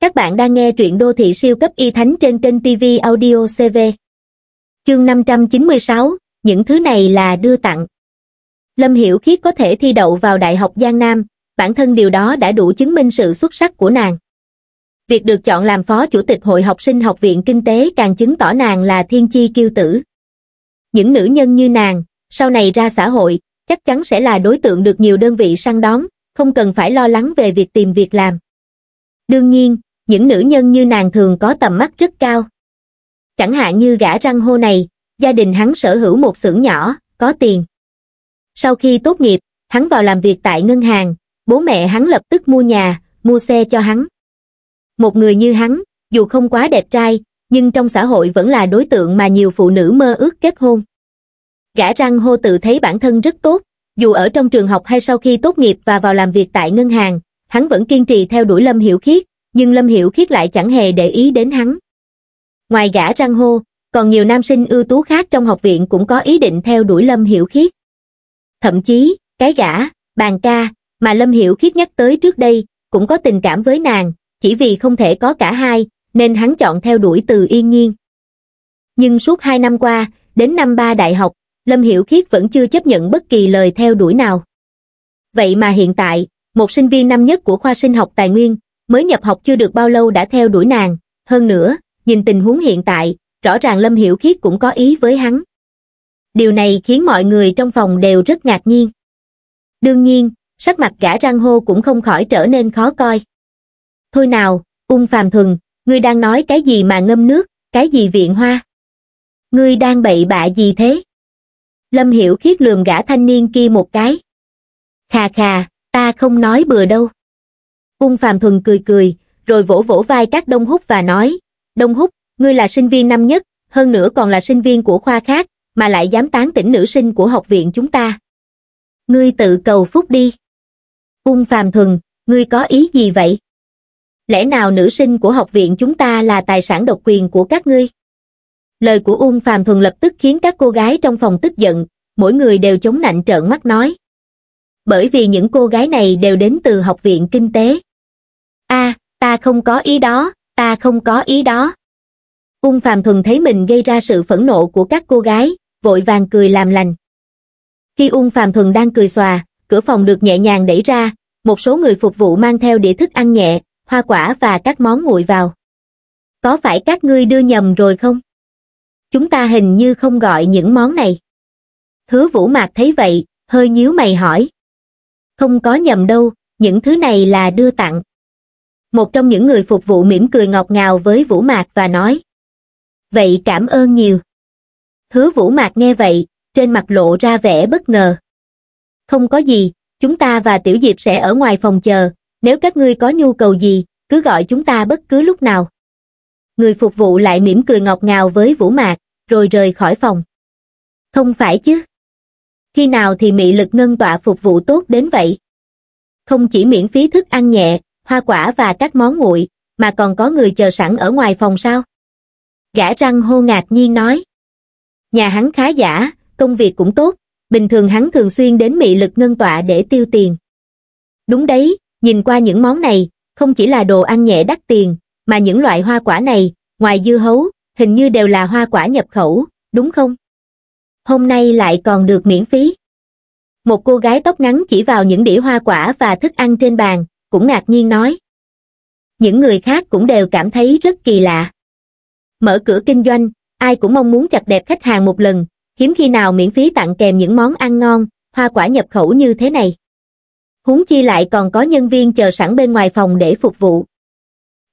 Các bạn đang nghe truyện đô thị siêu cấp y thánh trên kênh TV Audio CV. Chương 596, những thứ này là đưa tặng. Lâm Hiểu Khiết có thể thi đậu vào Đại học Giang Nam, bản thân điều đó đã đủ chứng minh sự xuất sắc của nàng. Việc được chọn làm phó chủ tịch Hội học sinh Học viện Kinh tế càng chứng tỏ nàng là thiên chi kiêu tử. Những nữ nhân như nàng, sau này ra xã hội, chắc chắn sẽ là đối tượng được nhiều đơn vị săn đón, không cần phải lo lắng về việc tìm việc làm. Đương nhiên, những nữ nhân như nàng thường có tầm mắt rất cao. Chẳng hạn như gã răng hô này, gia đình hắn sở hữu một xưởng nhỏ, có tiền. Sau khi tốt nghiệp, hắn vào làm việc tại ngân hàng, bố mẹ hắn lập tức mua nhà, mua xe cho hắn. Một người như hắn, dù không quá đẹp trai, nhưng trong xã hội vẫn là đối tượng mà nhiều phụ nữ mơ ước kết hôn. Gã răng hô tự thấy bản thân rất tốt, dù ở trong trường học hay sau khi tốt nghiệp và vào làm việc tại ngân hàng, hắn vẫn kiên trì theo đuổi Lâm Hiểu Khiết, nhưng Lâm Hiểu Khiết lại chẳng hề để ý đến hắn. Ngoài gã răng hô, còn nhiều nam sinh ưu tú khác trong học viện cũng có ý định theo đuổi Lâm Hiểu Khiết. Thậm chí, cái gã, bàn ca, mà Lâm Hiểu Khiết nhắc tới trước đây, cũng có tình cảm với nàng, chỉ vì không thể có cả hai, nên hắn chọn theo đuổi từ yên nhiên. Nhưng suốt hai năm qua, đến năm ba đại học, Lâm Hiểu Khiết vẫn chưa chấp nhận bất kỳ lời theo đuổi nào. Vậy mà hiện tại, một sinh viên năm nhất của khoa sinh học tài nguyên, mới nhập học chưa được bao lâu đã theo đuổi nàng, hơn nữa, nhìn tình huống hiện tại, rõ ràng Lâm Hiểu Khiết cũng có ý với hắn. Điều này khiến mọi người trong phòng đều rất ngạc nhiên. Đương nhiên, sắc mặt gã răng hô cũng không khỏi trở nên khó coi. Thôi nào, ung phàm thuần, ngươi đang nói cái gì mà ngâm nước, cái gì viện hoa? Ngươi đang bậy bạ gì thế? Lâm Hiểu Khiết lườm gã thanh niên kia một cái. Khà khà, ta không nói bừa đâu. Ung Phạm Thuần cười cười, rồi vỗ vỗ vai các Đông Húc và nói, Đông Húc, ngươi là sinh viên năm nhất, hơn nữa còn là sinh viên của khoa khác, mà lại dám tán tỉnh nữ sinh của học viện chúng ta. Ngươi tự cầu phúc đi. Ung Phạm Thuần, ngươi có ý gì vậy? Lẽ nào nữ sinh của học viện chúng ta là tài sản độc quyền của các ngươi? Lời của Ung Phạm Thuần lập tức khiến các cô gái trong phòng tức giận, mỗi người đều chống nạnh trợn mắt nói. Bởi vì những cô gái này đều đến từ học viện kinh tế a ta không có ý đó, ta không có ý đó. Ung Phàm Thuần thấy mình gây ra sự phẫn nộ của các cô gái, vội vàng cười làm lành. Khi Ung Phàm Thuần đang cười xòa, cửa phòng được nhẹ nhàng đẩy ra, một số người phục vụ mang theo đĩa thức ăn nhẹ, hoa quả và các món nguội vào. Có phải các ngươi đưa nhầm rồi không? Chúng ta hình như không gọi những món này. Hứa Vũ Mạc thấy vậy, hơi nhíu mày hỏi. Không có nhầm đâu, những thứ này là đưa tặng. Một trong những người phục vụ mỉm cười ngọt ngào với Vũ Mạc và nói. Vậy cảm ơn nhiều. Hứa Vũ Mạc nghe vậy, trên mặt lộ ra vẻ bất ngờ. Không có gì, chúng ta và Tiểu Diệp sẽ ở ngoài phòng chờ, nếu các ngươi có nhu cầu gì, cứ gọi chúng ta bất cứ lúc nào. Người phục vụ lại mỉm cười ngọt ngào với Vũ Mạc, rồi rời khỏi phòng. Không phải chứ? Khi nào thì mị lực ngân tọa phục vụ tốt đến vậy? Không chỉ miễn phí thức ăn nhẹ, hoa quả và các món nguội, mà còn có người chờ sẵn ở ngoài phòng sao? Gã răng hô ngạc nhiên nói. Nhà hắn khá giả, công việc cũng tốt, bình thường hắn thường xuyên đến mị lực ngân tọa để tiêu tiền. Đúng đấy, nhìn qua những món này, không chỉ là đồ ăn nhẹ đắt tiền, mà những loại hoa quả này, ngoài dưa hấu, hình như đều là hoa quả nhập khẩu, đúng không? Hôm nay lại còn được miễn phí. Một cô gái tóc ngắn chỉ vào những đĩa hoa quả và thức ăn trên bàn, cũng ngạc nhiên nói. Những người khác cũng đều cảm thấy rất kỳ lạ. Mở cửa kinh doanh, ai cũng mong muốn chặt đẹp khách hàng một lần, hiếm khi nào miễn phí tặng kèm những món ăn ngon, hoa quả nhập khẩu như thế này. Huống chi lại còn có nhân viên chờ sẵn bên ngoài phòng để phục vụ.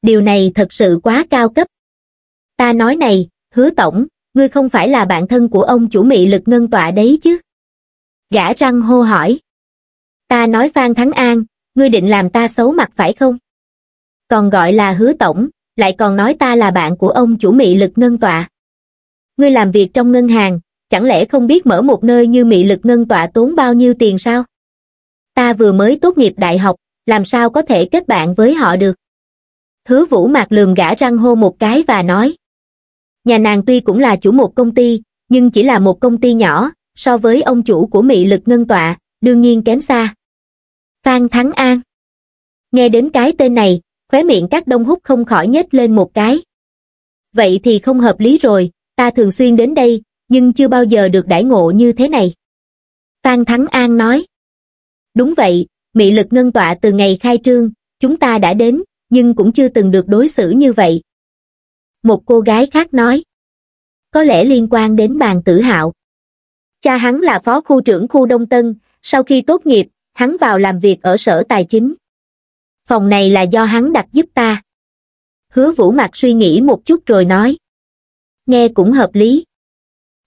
Điều này thật sự quá cao cấp. Ta nói này, hứa tổng, ngươi không phải là bạn thân của ông chủ mị lực ngân tọa đấy chứ? Gã răng hô hỏi. Ta nói Phan Thắng An, ngươi định làm ta xấu mặt phải không? Còn gọi là hứa tổng, lại còn nói ta là bạn của ông chủ mị lực ngân tọa. Ngươi làm việc trong ngân hàng, chẳng lẽ không biết mở một nơi như mị lực ngân tọa tốn bao nhiêu tiền sao? Ta vừa mới tốt nghiệp đại học, làm sao có thể kết bạn với họ được? Hứa vũ mạc lườm gã răng hô một cái và nói. Nhà nàng tuy cũng là chủ một công ty, nhưng chỉ là một công ty nhỏ, so với ông chủ của mị lực ngân tọa, đương nhiên kém xa. Phan Thắng An Nghe đến cái tên này, Khóe miệng các đông hút không khỏi nhếch lên một cái. Vậy thì không hợp lý rồi, ta thường xuyên đến đây, nhưng chưa bao giờ được đãi ngộ như thế này. Phan Thắng An nói. Đúng vậy, mị lực ngân tọa từ ngày khai trương, chúng ta đã đến, nhưng cũng chưa từng được đối xử như vậy. Một cô gái khác nói. Có lẽ liên quan đến bàn tử hạo. Cha hắn là phó khu trưởng khu Đông Tân, sau khi tốt nghiệp, hắn vào làm việc ở sở tài chính. Phòng này là do hắn đặt giúp ta. Hứa vũ mặt suy nghĩ một chút rồi nói. Nghe cũng hợp lý.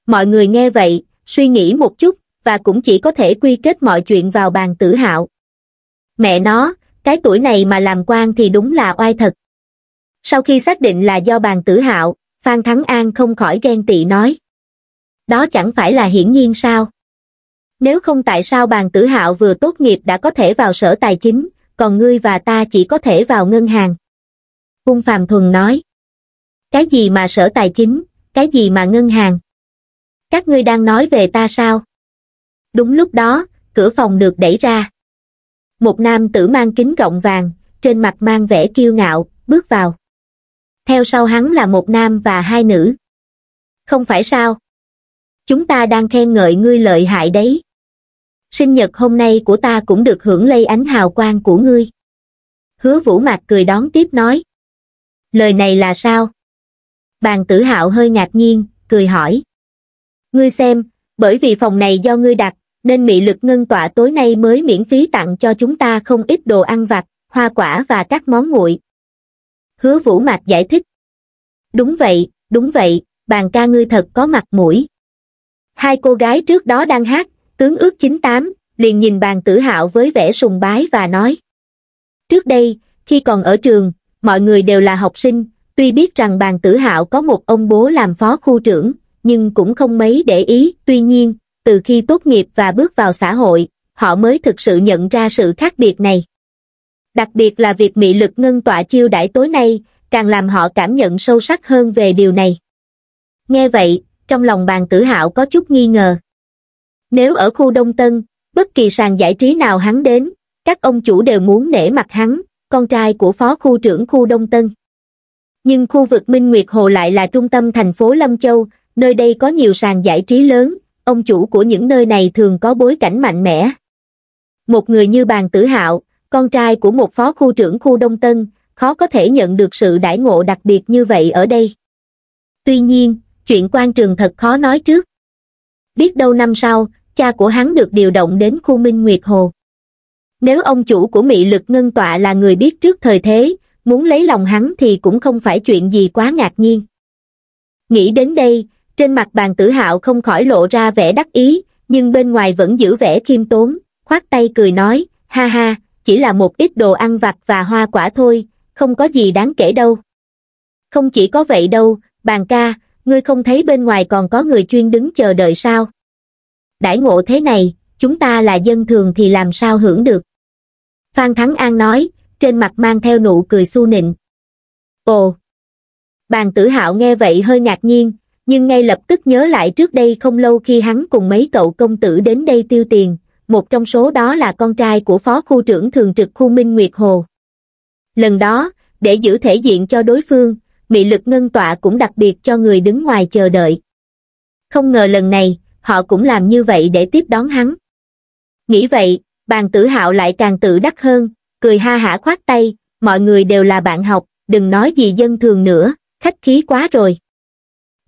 Mọi người nghe vậy, suy nghĩ một chút, và cũng chỉ có thể quy kết mọi chuyện vào bàn tử hạo. Mẹ nó, cái tuổi này mà làm quan thì đúng là oai thật. Sau khi xác định là do bàn tử hạo, Phan Thắng An không khỏi ghen tị nói. Đó chẳng phải là hiển nhiên sao? Nếu không tại sao bàn tử hạo vừa tốt nghiệp đã có thể vào sở tài chính, còn ngươi và ta chỉ có thể vào ngân hàng. Cung Phạm Thuần nói. Cái gì mà sở tài chính, cái gì mà ngân hàng? Các ngươi đang nói về ta sao? Đúng lúc đó, cửa phòng được đẩy ra. Một nam tử mang kính gọng vàng, trên mặt mang vẻ kiêu ngạo, bước vào. Theo sau hắn là một nam và hai nữ. Không phải sao? Chúng ta đang khen ngợi ngươi lợi hại đấy. Sinh nhật hôm nay của ta cũng được hưởng lây ánh hào quang của ngươi. Hứa vũ mạc cười đón tiếp nói. Lời này là sao? Bàn tử hạo hơi ngạc nhiên, cười hỏi. Ngươi xem, bởi vì phòng này do ngươi đặt, nên mị lực ngân tọa tối nay mới miễn phí tặng cho chúng ta không ít đồ ăn vặt, hoa quả và các món nguội. Hứa Vũ Mạc giải thích. Đúng vậy, đúng vậy, bàn ca ngươi thật có mặt mũi. Hai cô gái trước đó đang hát, tướng ước 98, liền nhìn bàn tử hạo với vẻ sùng bái và nói. Trước đây, khi còn ở trường, mọi người đều là học sinh, tuy biết rằng bàn tử hạo có một ông bố làm phó khu trưởng, nhưng cũng không mấy để ý, tuy nhiên, từ khi tốt nghiệp và bước vào xã hội, họ mới thực sự nhận ra sự khác biệt này. Đặc biệt là việc mị lực ngân tọa chiêu đãi tối nay, càng làm họ cảm nhận sâu sắc hơn về điều này. Nghe vậy, trong lòng bàn tử hạo có chút nghi ngờ. Nếu ở khu Đông Tân, bất kỳ sàn giải trí nào hắn đến, các ông chủ đều muốn nể mặt hắn, con trai của phó khu trưởng khu Đông Tân. Nhưng khu vực Minh Nguyệt Hồ lại là trung tâm thành phố Lâm Châu, nơi đây có nhiều sàn giải trí lớn, ông chủ của những nơi này thường có bối cảnh mạnh mẽ. Một người như bàn tử hạo, con trai của một phó khu trưởng khu Đông Tân, khó có thể nhận được sự đãi ngộ đặc biệt như vậy ở đây. Tuy nhiên, chuyện quan trường thật khó nói trước. Biết đâu năm sau, cha của hắn được điều động đến khu Minh Nguyệt Hồ. Nếu ông chủ của mị lực ngân tọa là người biết trước thời thế, muốn lấy lòng hắn thì cũng không phải chuyện gì quá ngạc nhiên. Nghĩ đến đây, trên mặt bàn tử hạo không khỏi lộ ra vẻ đắc ý, nhưng bên ngoài vẫn giữ vẻ khiêm tốn, khoát tay cười nói, ha ha, chỉ là một ít đồ ăn vặt và hoa quả thôi, không có gì đáng kể đâu. Không chỉ có vậy đâu, bàn ca, ngươi không thấy bên ngoài còn có người chuyên đứng chờ đợi sao? Đãi ngộ thế này, chúng ta là dân thường thì làm sao hưởng được? Phan Thắng An nói, trên mặt mang theo nụ cười su nịnh. Ồ! Bàn tử hạo nghe vậy hơi ngạc nhiên, nhưng ngay lập tức nhớ lại trước đây không lâu khi hắn cùng mấy cậu công tử đến đây tiêu tiền, một trong số đó là con trai của phó khu trưởng thường trực khu Minh Nguyệt Hồ. Lần đó, để giữ thể diện cho đối phương, mị lực ngân tọa cũng đặc biệt cho người đứng ngoài chờ đợi. Không ngờ lần này, họ cũng làm như vậy để tiếp đón hắn. Nghĩ vậy, bàn tử hạo lại càng tự đắc hơn, cười ha hả khoát tay, mọi người đều là bạn học, đừng nói gì dân thường nữa, khách khí quá rồi.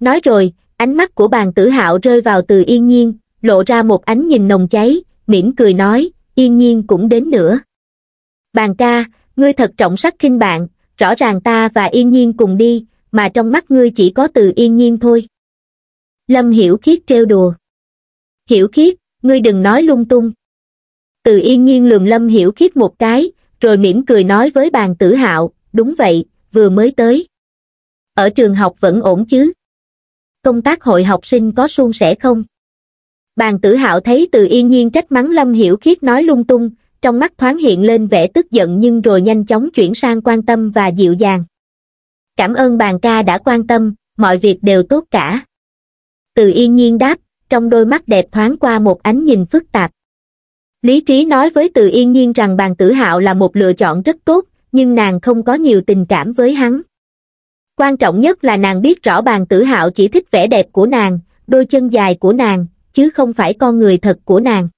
Nói rồi, ánh mắt của bàn tử hạo rơi vào từ yên nhiên, lộ ra một ánh nhìn nồng cháy, mỉm cười nói, yên nhiên cũng đến nữa. Bàn ca, ngươi thật trọng sắc khinh bạn, rõ ràng ta và yên nhiên cùng đi, mà trong mắt ngươi chỉ có từ yên nhiên thôi. Lâm Hiểu Khiết trêu đùa. Hiểu Khiết, ngươi đừng nói lung tung. Từ yên nhiên lườm Lâm Hiểu Khiết một cái, rồi mỉm cười nói với bàn tử hạo, đúng vậy, vừa mới tới. Ở trường học vẫn ổn chứ? Công tác hội học sinh có suôn sẻ không? Bàn tử hạo thấy từ yên nhiên trách mắng Lâm Hiểu Khiết nói lung tung, trong mắt thoáng hiện lên vẻ tức giận nhưng rồi nhanh chóng chuyển sang quan tâm và dịu dàng. Cảm ơn bàn ca đã quan tâm, mọi việc đều tốt cả. Từ yên nhiên đáp, trong đôi mắt đẹp thoáng qua một ánh nhìn phức tạp. Lý trí nói với từ yên nhiên rằng bàn tử hạo là một lựa chọn rất tốt, nhưng nàng không có nhiều tình cảm với hắn. Quan trọng nhất là nàng biết rõ bàn tử hạo chỉ thích vẻ đẹp của nàng, đôi chân dài của nàng, chứ không phải con người thật của nàng.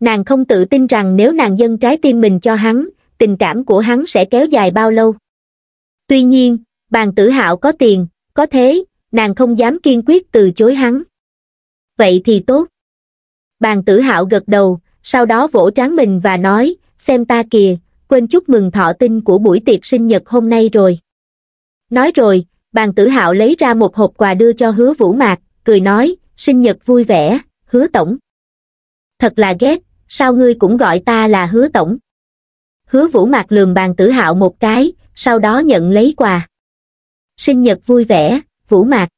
Nàng không tự tin rằng nếu nàng dâng trái tim mình cho hắn, tình cảm của hắn sẽ kéo dài bao lâu. Tuy nhiên, bàn tử hạo có tiền, có thế, nàng không dám kiên quyết từ chối hắn. Vậy thì tốt. Bàn tử hạo gật đầu, sau đó vỗ trán mình và nói, xem ta kìa, quên chúc mừng thọ tinh của buổi tiệc sinh nhật hôm nay rồi. Nói rồi, bàn tử hạo lấy ra một hộp quà đưa cho hứa vũ mạc, cười nói, sinh nhật vui vẻ, hứa tổng. Thật là ghét, sao ngươi cũng gọi ta là hứa tổng. Hứa vũ mạc lườm bàn tử hạo một cái, sau đó nhận lấy quà. Sinh nhật vui vẻ, vũ mạc.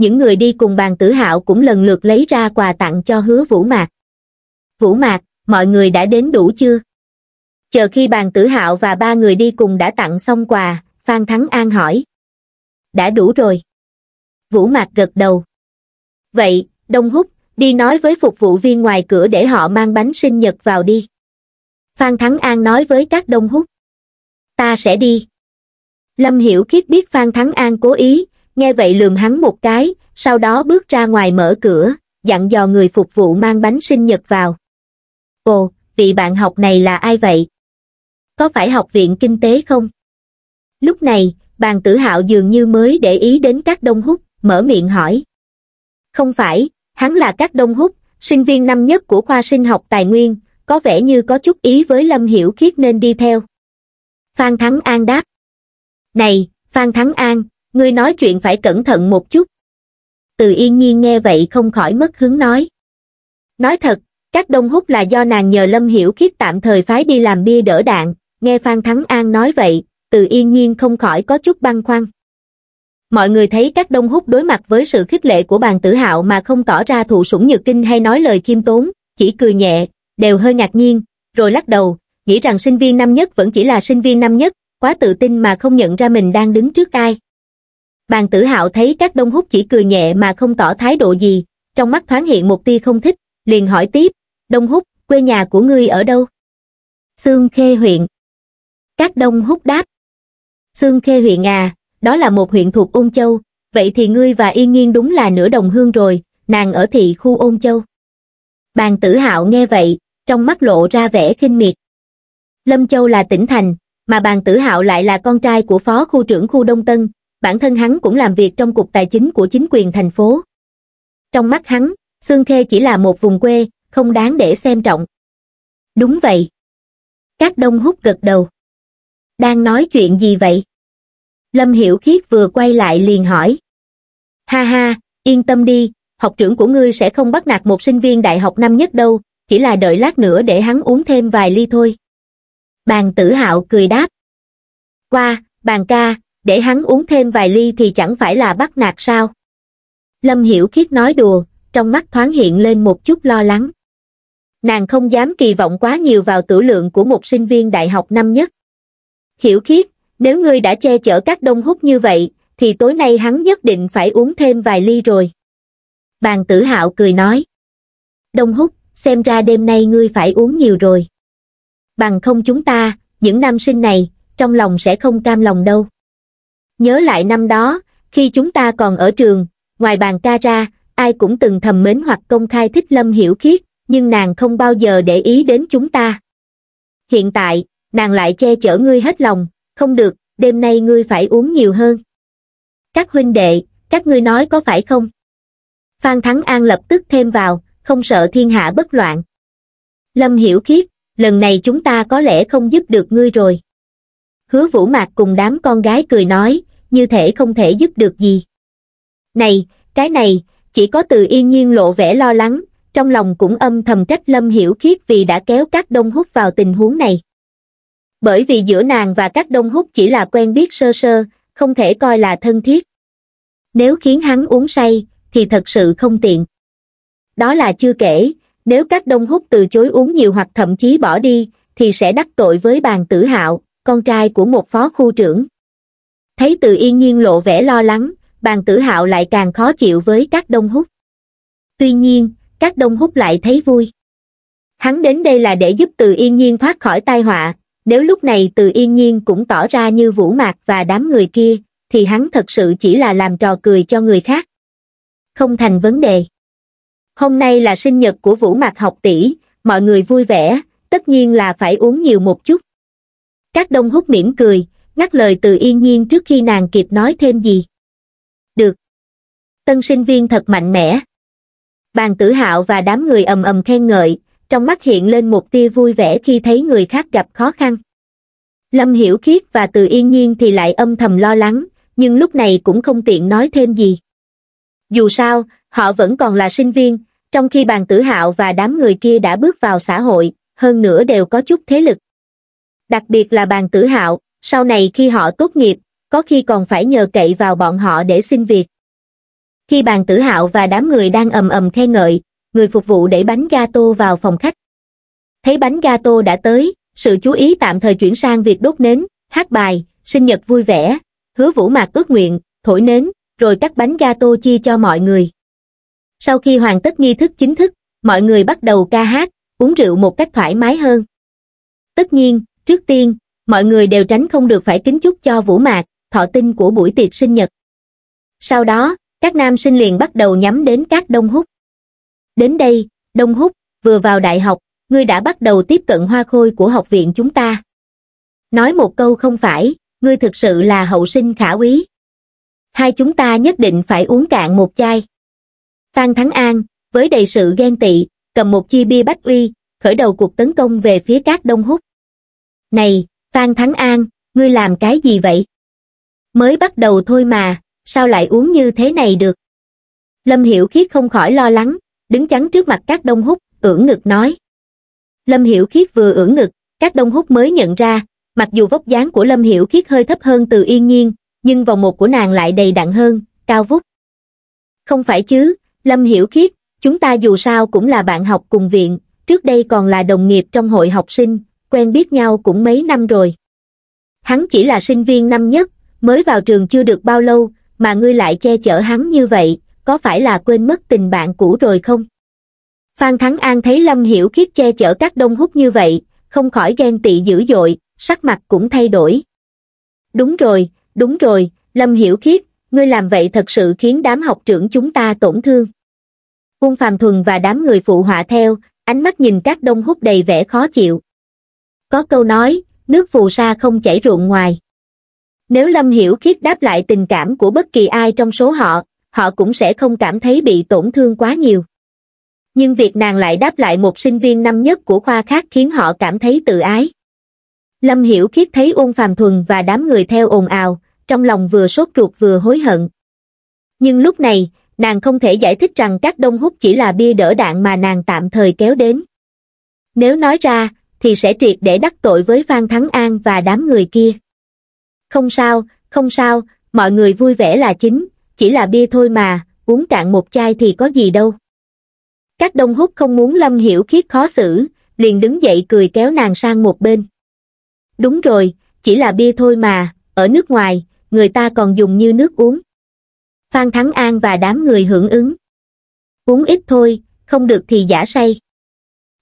Những người đi cùng bàn tử hạo cũng lần lượt lấy ra quà tặng cho hứa vũ mạc. Vũ mạc, mọi người đã đến đủ chưa? Chờ khi bàn tử hạo và ba người đi cùng đã tặng xong quà, Phan Thắng An hỏi. Đã đủ rồi. Vũ Mạc gật đầu. Vậy, Đông Húc, đi nói với phục vụ viên ngoài cửa để họ mang bánh sinh nhật vào đi. Phan Thắng An nói với các Đông Húc. Ta sẽ đi. Lâm Hiểu Khiết biết Phan Thắng An cố ý, nghe vậy lườm hắn một cái, sau đó bước ra ngoài mở cửa, dặn dò người phục vụ mang bánh sinh nhật vào. Ồ, vị bạn học này là ai vậy? Có phải học viện kinh tế không? Lúc này, bàn tử hạo dường như mới để ý đến các đông hút, mở miệng hỏi. Không phải, hắn là các đông hút, sinh viên năm nhất của khoa sinh học tài nguyên, có vẻ như có chút ý với Lâm Hiểu Khiết nên đi theo. Phan Thắng An đáp. Này, Phan Thắng An, ngươi nói chuyện phải cẩn thận một chút. Từ yên nhiên nghe vậy không khỏi mất hứng nói. Nói thật, các đông hút là do nàng nhờ Lâm Hiểu Khiết tạm thời phái đi làm bia đỡ đạn, nghe Phan Thắng An nói vậy, từ yên nhiên không khỏi có chút băn khoăn. Mọi người thấy các đông hút đối mặt với sự khích lệ của bàn tử hạo mà không tỏ ra thụ sủng nhược kinh hay nói lời khiêm tốn, chỉ cười nhẹ, đều hơi ngạc nhiên, rồi lắc đầu, nghĩ rằng sinh viên năm nhất vẫn chỉ là sinh viên năm nhất, quá tự tin mà không nhận ra mình đang đứng trước ai. Bàn tử hạo thấy các đông hút chỉ cười nhẹ mà không tỏ thái độ gì, trong mắt thoáng hiện một tia không thích, liền hỏi tiếp, đông hút, quê nhà của ngươi ở đâu? Sương Khê huyện. Các đông hút đáp, Sương Khê huyện à, đó là một huyện thuộc Ôn Châu, vậy thì ngươi và Yên Nhiên đúng là nửa đồng hương rồi, nàng ở thị khu Ôn Châu. Bàn tử hạo nghe vậy, trong mắt lộ ra vẻ khinh miệt. Lâm Châu là tỉnh thành, mà bàn tử hạo lại là con trai của phó khu trưởng khu Đông Tân, bản thân hắn cũng làm việc trong cục tài chính của chính quyền thành phố. Trong mắt hắn, Sương Khê chỉ là một vùng quê, không đáng để xem trọng. Đúng vậy. Các đông hút gật đầu. Đang nói chuyện gì vậy? Lâm Hiểu Khiết vừa quay lại liền hỏi. Ha ha, yên tâm đi, học trưởng của ngươi sẽ không bắt nạt một sinh viên đại học năm nhất đâu, chỉ là đợi lát nữa để hắn uống thêm vài ly thôi. Bàn tử hạo cười đáp. Qua, bàn ca, để hắn uống thêm vài ly thì chẳng phải là bắt nạt sao? Lâm Hiểu Khiết nói đùa, trong mắt thoáng hiện lên một chút lo lắng. Nàng không dám kỳ vọng quá nhiều vào tử lượng của một sinh viên đại học năm nhất. Hiểu khiết, nếu ngươi đã che chở các đông hút như vậy, thì tối nay hắn nhất định phải uống thêm vài ly rồi. Bàn tử hạo cười nói. Đông hút, xem ra đêm nay ngươi phải uống nhiều rồi. Bằng không chúng ta, những nam sinh này, trong lòng sẽ không cam lòng đâu. Nhớ lại năm đó, khi chúng ta còn ở trường, ngoài bàn ca ra, ai cũng từng thầm mến hoặc công khai thích Lâm Hiểu Khiết, nhưng nàng không bao giờ để ý đến chúng ta. Hiện tại, nàng lại che chở ngươi hết lòng, không được, đêm nay ngươi phải uống nhiều hơn. Các huynh đệ, các ngươi nói có phải không? Phan Thắng An lập tức thêm vào, không sợ thiên hạ bất loạn. Lâm hiểu khiết, lần này chúng ta có lẽ không giúp được ngươi rồi. Hứa vũ mạc cùng đám con gái cười nói, như thể không thể giúp được gì. Này, cái này, chỉ có từ yên nhiên lộ vẻ lo lắng, trong lòng cũng âm thầm trách Lâm Hiểu Khiết vì đã kéo các đông hút vào tình huống này bởi vì giữa nàng và các đông hút chỉ là quen biết sơ sơ, không thể coi là thân thiết. Nếu khiến hắn uống say, thì thật sự không tiện. Đó là chưa kể, nếu các đông hút từ chối uống nhiều hoặc thậm chí bỏ đi, thì sẽ đắc tội với bàn tử hạo, con trai của một phó khu trưởng. Thấy từ yên nhiên lộ vẻ lo lắng, bàn tử hạo lại càng khó chịu với các đông hút. Tuy nhiên, các đông hút lại thấy vui. Hắn đến đây là để giúp từ yên nhiên thoát khỏi tai họa, nếu lúc này từ yên nhiên cũng tỏ ra như vũ mạc và đám người kia, thì hắn thật sự chỉ là làm trò cười cho người khác. Không thành vấn đề. Hôm nay là sinh nhật của vũ mạc học tỷ, mọi người vui vẻ, tất nhiên là phải uống nhiều một chút. Các đông hút mỉm cười, ngắt lời từ yên nhiên trước khi nàng kịp nói thêm gì. Được. Tân sinh viên thật mạnh mẽ. Bàn tử hạo và đám người ầm ầm khen ngợi, trong mắt hiện lên một tia vui vẻ khi thấy người khác gặp khó khăn. Lâm Hiểu Khiết và Từ Yên Nhiên thì lại âm thầm lo lắng, nhưng lúc này cũng không tiện nói thêm gì. Dù sao, họ vẫn còn là sinh viên, trong khi bàn tử hạo và đám người kia đã bước vào xã hội, hơn nữa đều có chút thế lực. Đặc biệt là bàn tử hạo, sau này khi họ tốt nghiệp, có khi còn phải nhờ cậy vào bọn họ để xin việc. Khi bàn tử hạo và đám người đang ầm ầm khen ngợi, người phục vụ đẩy bánh gato vào phòng khách. Thấy bánh gato đã tới, sự chú ý tạm thời chuyển sang việc đốt nến, hát bài, sinh nhật vui vẻ, hứa vũ mạc ước nguyện, thổi nến, rồi cắt bánh gato chia cho mọi người. Sau khi hoàn tất nghi thức chính thức, mọi người bắt đầu ca hát, uống rượu một cách thoải mái hơn. Tất nhiên, trước tiên, mọi người đều tránh không được phải kính chúc cho Vũ Mạc, thọ tinh của buổi tiệc sinh nhật. Sau đó, các nam sinh liền bắt đầu nhắm đến các đông hút. Đến đây, đông hút, vừa vào đại học, ngươi đã bắt đầu tiếp cận hoa khôi của học viện chúng ta. Nói một câu không phải, ngươi thực sự là hậu sinh khả quý. Hai chúng ta nhất định phải uống cạn một chai. Phan Thắng An, với đầy sự ghen tị, cầm một chi bia bách uy, khởi đầu cuộc tấn công về phía các đông hút. Này, Phan Thắng An, ngươi làm cái gì vậy? Mới bắt đầu thôi mà, sao lại uống như thế này được? Lâm Hiểu Khiết không khỏi lo lắng, đứng chắn trước mặt các đông hút, ưỡn ngực nói. Lâm Hiểu Khiết vừa ưỡn ngực, các đông hút mới nhận ra, mặc dù vóc dáng của Lâm Hiểu Khiết hơi thấp hơn từ yên nhiên, nhưng vòng một của nàng lại đầy đặn hơn, cao vút. Không phải chứ, Lâm Hiểu Khiết, chúng ta dù sao cũng là bạn học cùng viện, trước đây còn là đồng nghiệp trong hội học sinh, quen biết nhau cũng mấy năm rồi. Hắn chỉ là sinh viên năm nhất, mới vào trường chưa được bao lâu, mà ngươi lại che chở hắn như vậy, có phải là quên mất tình bạn cũ rồi không? Phan Thắng An thấy Lâm Hiểu Khiết che chở các đông hút như vậy, không khỏi ghen tị dữ dội, sắc mặt cũng thay đổi. Đúng rồi, đúng rồi, Lâm Hiểu Khiết, ngươi làm vậy thật sự khiến đám học trưởng chúng ta tổn thương. Cung Phàm Thuần và đám người phụ họa theo, ánh mắt nhìn các đông hút đầy vẻ khó chịu. Có câu nói, nước phù sa không chảy ruộng ngoài. Nếu Lâm Hiểu Khiết đáp lại tình cảm của bất kỳ ai trong số họ, họ cũng sẽ không cảm thấy bị tổn thương quá nhiều. Nhưng việc nàng lại đáp lại một sinh viên năm nhất của khoa khác khiến họ cảm thấy tự ái. Lâm Hiểu Khiết thấy ôn Phàm Thuần và đám người theo ồn ào, trong lòng vừa sốt ruột vừa hối hận. Nhưng lúc này, nàng không thể giải thích rằng các đông hút chỉ là bia đỡ đạn mà nàng tạm thời kéo đến. Nếu nói ra, thì sẽ triệt để đắc tội với Phan Thắng An và đám người kia. Không sao, không sao, mọi người vui vẻ là chính, chỉ là bia thôi mà, uống cạn một chai thì có gì đâu. Các đông hút không muốn Lâm Hiểu Khiết khó xử, liền đứng dậy cười kéo nàng sang một bên. Đúng rồi, chỉ là bia thôi mà, ở nước ngoài, người ta còn dùng như nước uống. Phan Thắng An và đám người hưởng ứng. Uống ít thôi, không được thì giả say.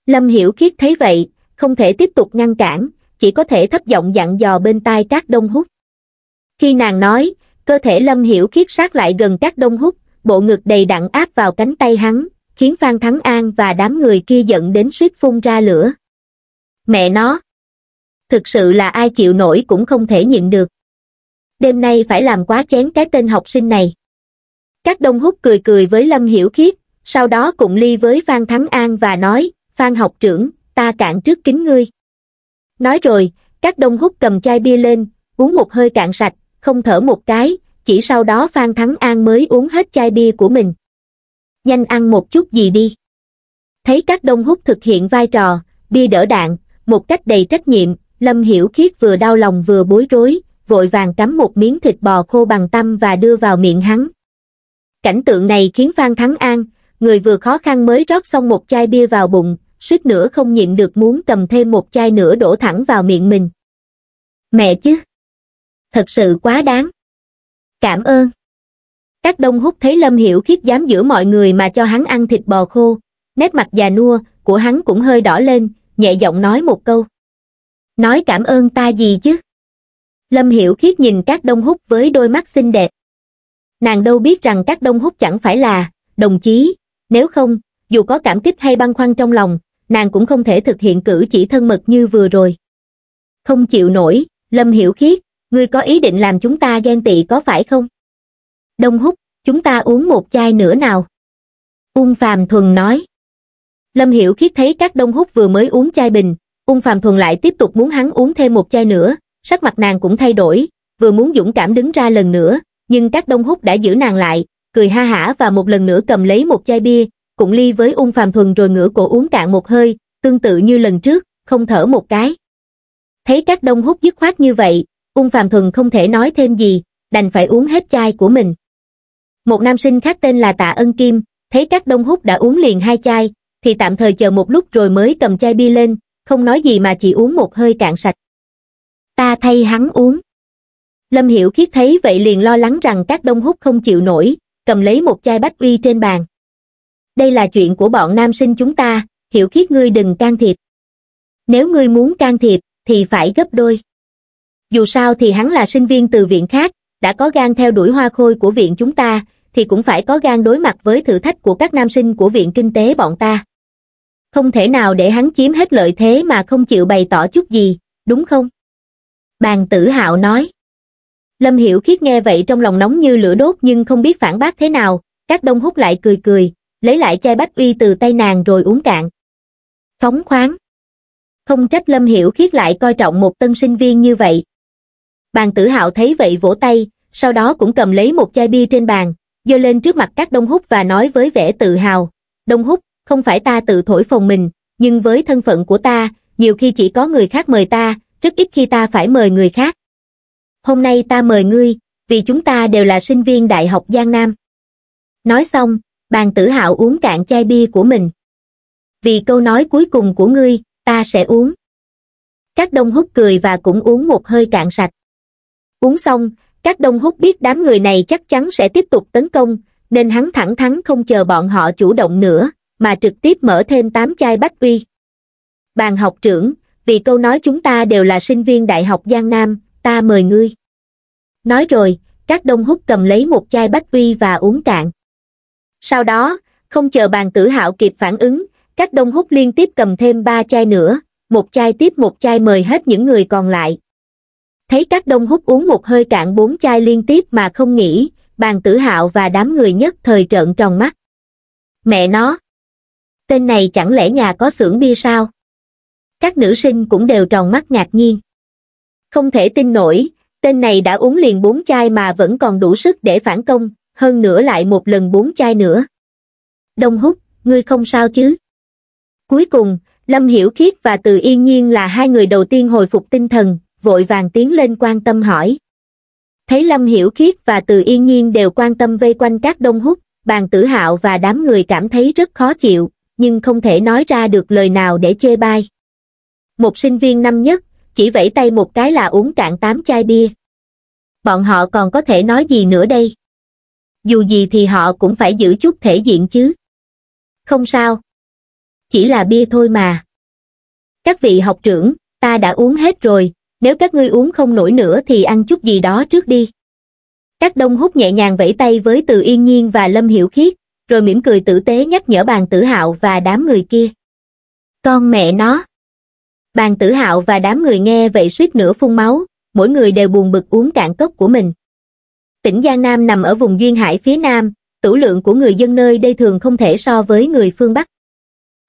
Lâm Hiểu Khiết thấy vậy, không thể tiếp tục ngăn cản, chỉ có thể thấp giọng dặn dò bên tai các đông hút. Khi nàng nói, cơ thể Lâm Hiểu Khiết sát lại gần các đông hút, bộ ngực đầy đặn áp vào cánh tay hắn, khiến Phan Thắng An và đám người kia giận đến suýt phun ra lửa. Mẹ nó! Thực sự là ai chịu nổi cũng không thể nhịn được. Đêm nay phải làm quá chén cái tên học sinh này. Các đông hút cười cười với Lâm Hiểu Khiết, sau đó cùng ly với Phan Thắng An và nói, Phan học trưởng, ta cạn trước kính ngươi. Nói rồi, các đông hút cầm chai bia lên, uống một hơi cạn sạch, không thở một cái, chỉ sau đó Phan Thắng An mới uống hết chai bia của mình. Nhanh ăn một chút gì đi. Thấy các đông hút thực hiện vai trò, bia đỡ đạn, một cách đầy trách nhiệm, Lâm Hiểu Khiết vừa đau lòng vừa bối rối, vội vàng cắm một miếng thịt bò khô bằng tâm và đưa vào miệng hắn. Cảnh tượng này khiến Phan Thắng An, người vừa khó khăn mới rót xong một chai bia vào bụng, suýt nữa không nhịn được muốn cầm thêm một chai nữa đổ thẳng vào miệng mình. Mẹ chứ! Thật sự quá đáng. Cảm ơn. Các đông hút thấy Lâm Hiểu khiết dám giữa mọi người mà cho hắn ăn thịt bò khô, nét mặt già nua của hắn cũng hơi đỏ lên, nhẹ giọng nói một câu. Nói cảm ơn ta gì chứ? Lâm Hiểu Khiết nhìn các đông hút với đôi mắt xinh đẹp. Nàng đâu biết rằng các đông hút chẳng phải là đồng chí, nếu không, dù có cảm kích hay băn khoăn trong lòng, nàng cũng không thể thực hiện cử chỉ thân mật như vừa rồi. Không chịu nổi, Lâm Hiểu Khiết, ngươi có ý định làm chúng ta ghen tị có phải không? Đông hút, chúng ta uống một chai nữa nào. Ung Phàm Thuần nói. Lâm Hiểu Khiết thấy các đông hút vừa mới uống chai bình, Ung Phàm Thuần lại tiếp tục muốn hắn uống thêm một chai nữa, sắc mặt nàng cũng thay đổi, vừa muốn dũng cảm đứng ra lần nữa, nhưng các đông hút đã giữ nàng lại, cười ha hả và một lần nữa cầm lấy một chai bia, cũng ly với ung phàm thuần rồi ngửa cổ uống cạn một hơi, tương tự như lần trước, không thở một cái. Thấy các đông hút dứt khoát như vậy, ung phàm thuần không thể nói thêm gì, đành phải uống hết chai của mình. Một nam sinh khác tên là Tạ Ân Kim, thấy các đông hút đã uống liền hai chai, thì tạm thời chờ một lúc rồi mới cầm chai bia lên, không nói gì mà chỉ uống một hơi cạn sạch. Ta thay hắn uống. Lâm Hiểu Khiết thấy vậy liền lo lắng rằng các đông hút không chịu nổi, cầm lấy một chai bách uy trên bàn. Đây là chuyện của bọn nam sinh chúng ta, Hiểu Khiết ngươi đừng can thiệp. Nếu ngươi muốn can thiệp, thì phải gấp đôi. Dù sao thì hắn là sinh viên từ viện khác, đã có gan theo đuổi hoa khôi của viện chúng ta, thì cũng phải có gan đối mặt với thử thách của các nam sinh của viện kinh tế bọn ta. Không thể nào để hắn chiếm hết lợi thế mà không chịu bày tỏ chút gì, đúng không? Bàn tử hạo nói. Lâm Hiểu Khiết nghe vậy trong lòng nóng như lửa đốt nhưng không biết phản bác thế nào, các đông hút lại cười cười, lấy lại chai bách uy từ tay nàng rồi uống cạn. Phóng khoáng. Không trách Lâm Hiểu Khiết lại coi trọng một tân sinh viên như vậy. Bàn tử hạo thấy vậy vỗ tay, sau đó cũng cầm lấy một chai bia trên bàn, dơ lên trước mặt các đông hút và nói với vẻ tự hào. Đông hút, không phải ta tự thổi phồng mình, nhưng với thân phận của ta, nhiều khi chỉ có người khác mời ta, rất ít khi ta phải mời người khác hôm nay ta mời ngươi, vì chúng ta đều là sinh viên Đại học Giang Nam. Nói xong, bàn tử hạo uống cạn chai bia của mình. Vì câu nói cuối cùng của ngươi, ta sẽ uống. Các đông hút cười và cũng uống một hơi cạn sạch. Uống xong, các đông hút biết đám người này chắc chắn sẽ tiếp tục tấn công, nên hắn thẳng thắn không chờ bọn họ chủ động nữa, mà trực tiếp mở thêm 8 chai bách uy. Bàn học trưởng, vì câu nói chúng ta đều là sinh viên Đại học Giang Nam, ta mời ngươi. Nói rồi, các đông hút cầm lấy một chai bách uy và uống cạn. Sau đó, không chờ bàn tử hạo kịp phản ứng, các đông hút liên tiếp cầm thêm ba chai nữa, một chai tiếp một chai mời hết những người còn lại. Thấy các đông hút uống một hơi cạn bốn chai liên tiếp mà không nghĩ, bàn tử hạo và đám người nhất thời trợn tròn mắt. Mẹ nó! Tên này chẳng lẽ nhà có xưởng bia sao? Các nữ sinh cũng đều tròn mắt ngạc nhiên. Không thể tin nổi, tên này đã uống liền bốn chai mà vẫn còn đủ sức để phản công, hơn nữa lại một lần bốn chai nữa. Đông hút, ngươi không sao chứ? Cuối cùng, Lâm Hiểu Khiết và Từ Yên Nhiên là hai người đầu tiên hồi phục tinh thần, vội vàng tiến lên quan tâm hỏi. Thấy Lâm Hiểu Khiết và Từ Yên Nhiên đều quan tâm vây quanh các đông hút, bàn tử hạo và đám người cảm thấy rất khó chịu, nhưng không thể nói ra được lời nào để chê bai. Một sinh viên năm nhất, chỉ vẫy tay một cái là uống cạn tám chai bia. Bọn họ còn có thể nói gì nữa đây? Dù gì thì họ cũng phải giữ chút thể diện chứ. Không sao. Chỉ là bia thôi mà. Các vị học trưởng, ta đã uống hết rồi, nếu các ngươi uống không nổi nữa thì ăn chút gì đó trước đi. Các đông hút nhẹ nhàng vẫy tay với Từ Yên Nhiên và Lâm Hiểu Khiết, rồi mỉm cười tử tế nhắc nhở bàn tử hạo và đám người kia. Con mẹ nó. Bàn tử hạo và đám người nghe vậy suýt nửa phun máu, mỗi người đều buồn bực uống cạn cốc của mình. Tỉnh Giang Nam nằm ở vùng duyên hải phía Nam, tửu lượng của người dân nơi đây thường không thể so với người phương Bắc.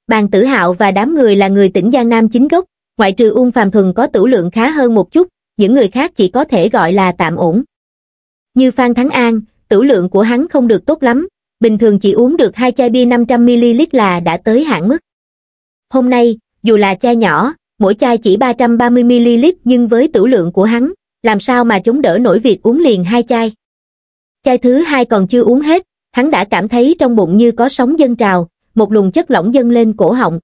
Bàn tử hạo và đám người là người tỉnh Giang Nam chính gốc, ngoại trừ Ung Phàm Thuần có tửu lượng khá hơn một chút, những người khác chỉ có thể gọi là tạm ổn. Như Phan Thắng An, tửu lượng của hắn không được tốt lắm, bình thường chỉ uống được hai chai bia 500ml là đã tới hạn mức. Hôm nay, dù là chai nhỏ, mỗi chai chỉ 330ml nhưng với tửu lượng của hắn, làm sao mà chống đỡ nổi việc uống liền hai chai. Chai thứ hai còn chưa uống hết, hắn đã cảm thấy trong bụng như có sóng dâng trào, một luồng chất lỏng dâng lên cổ họng.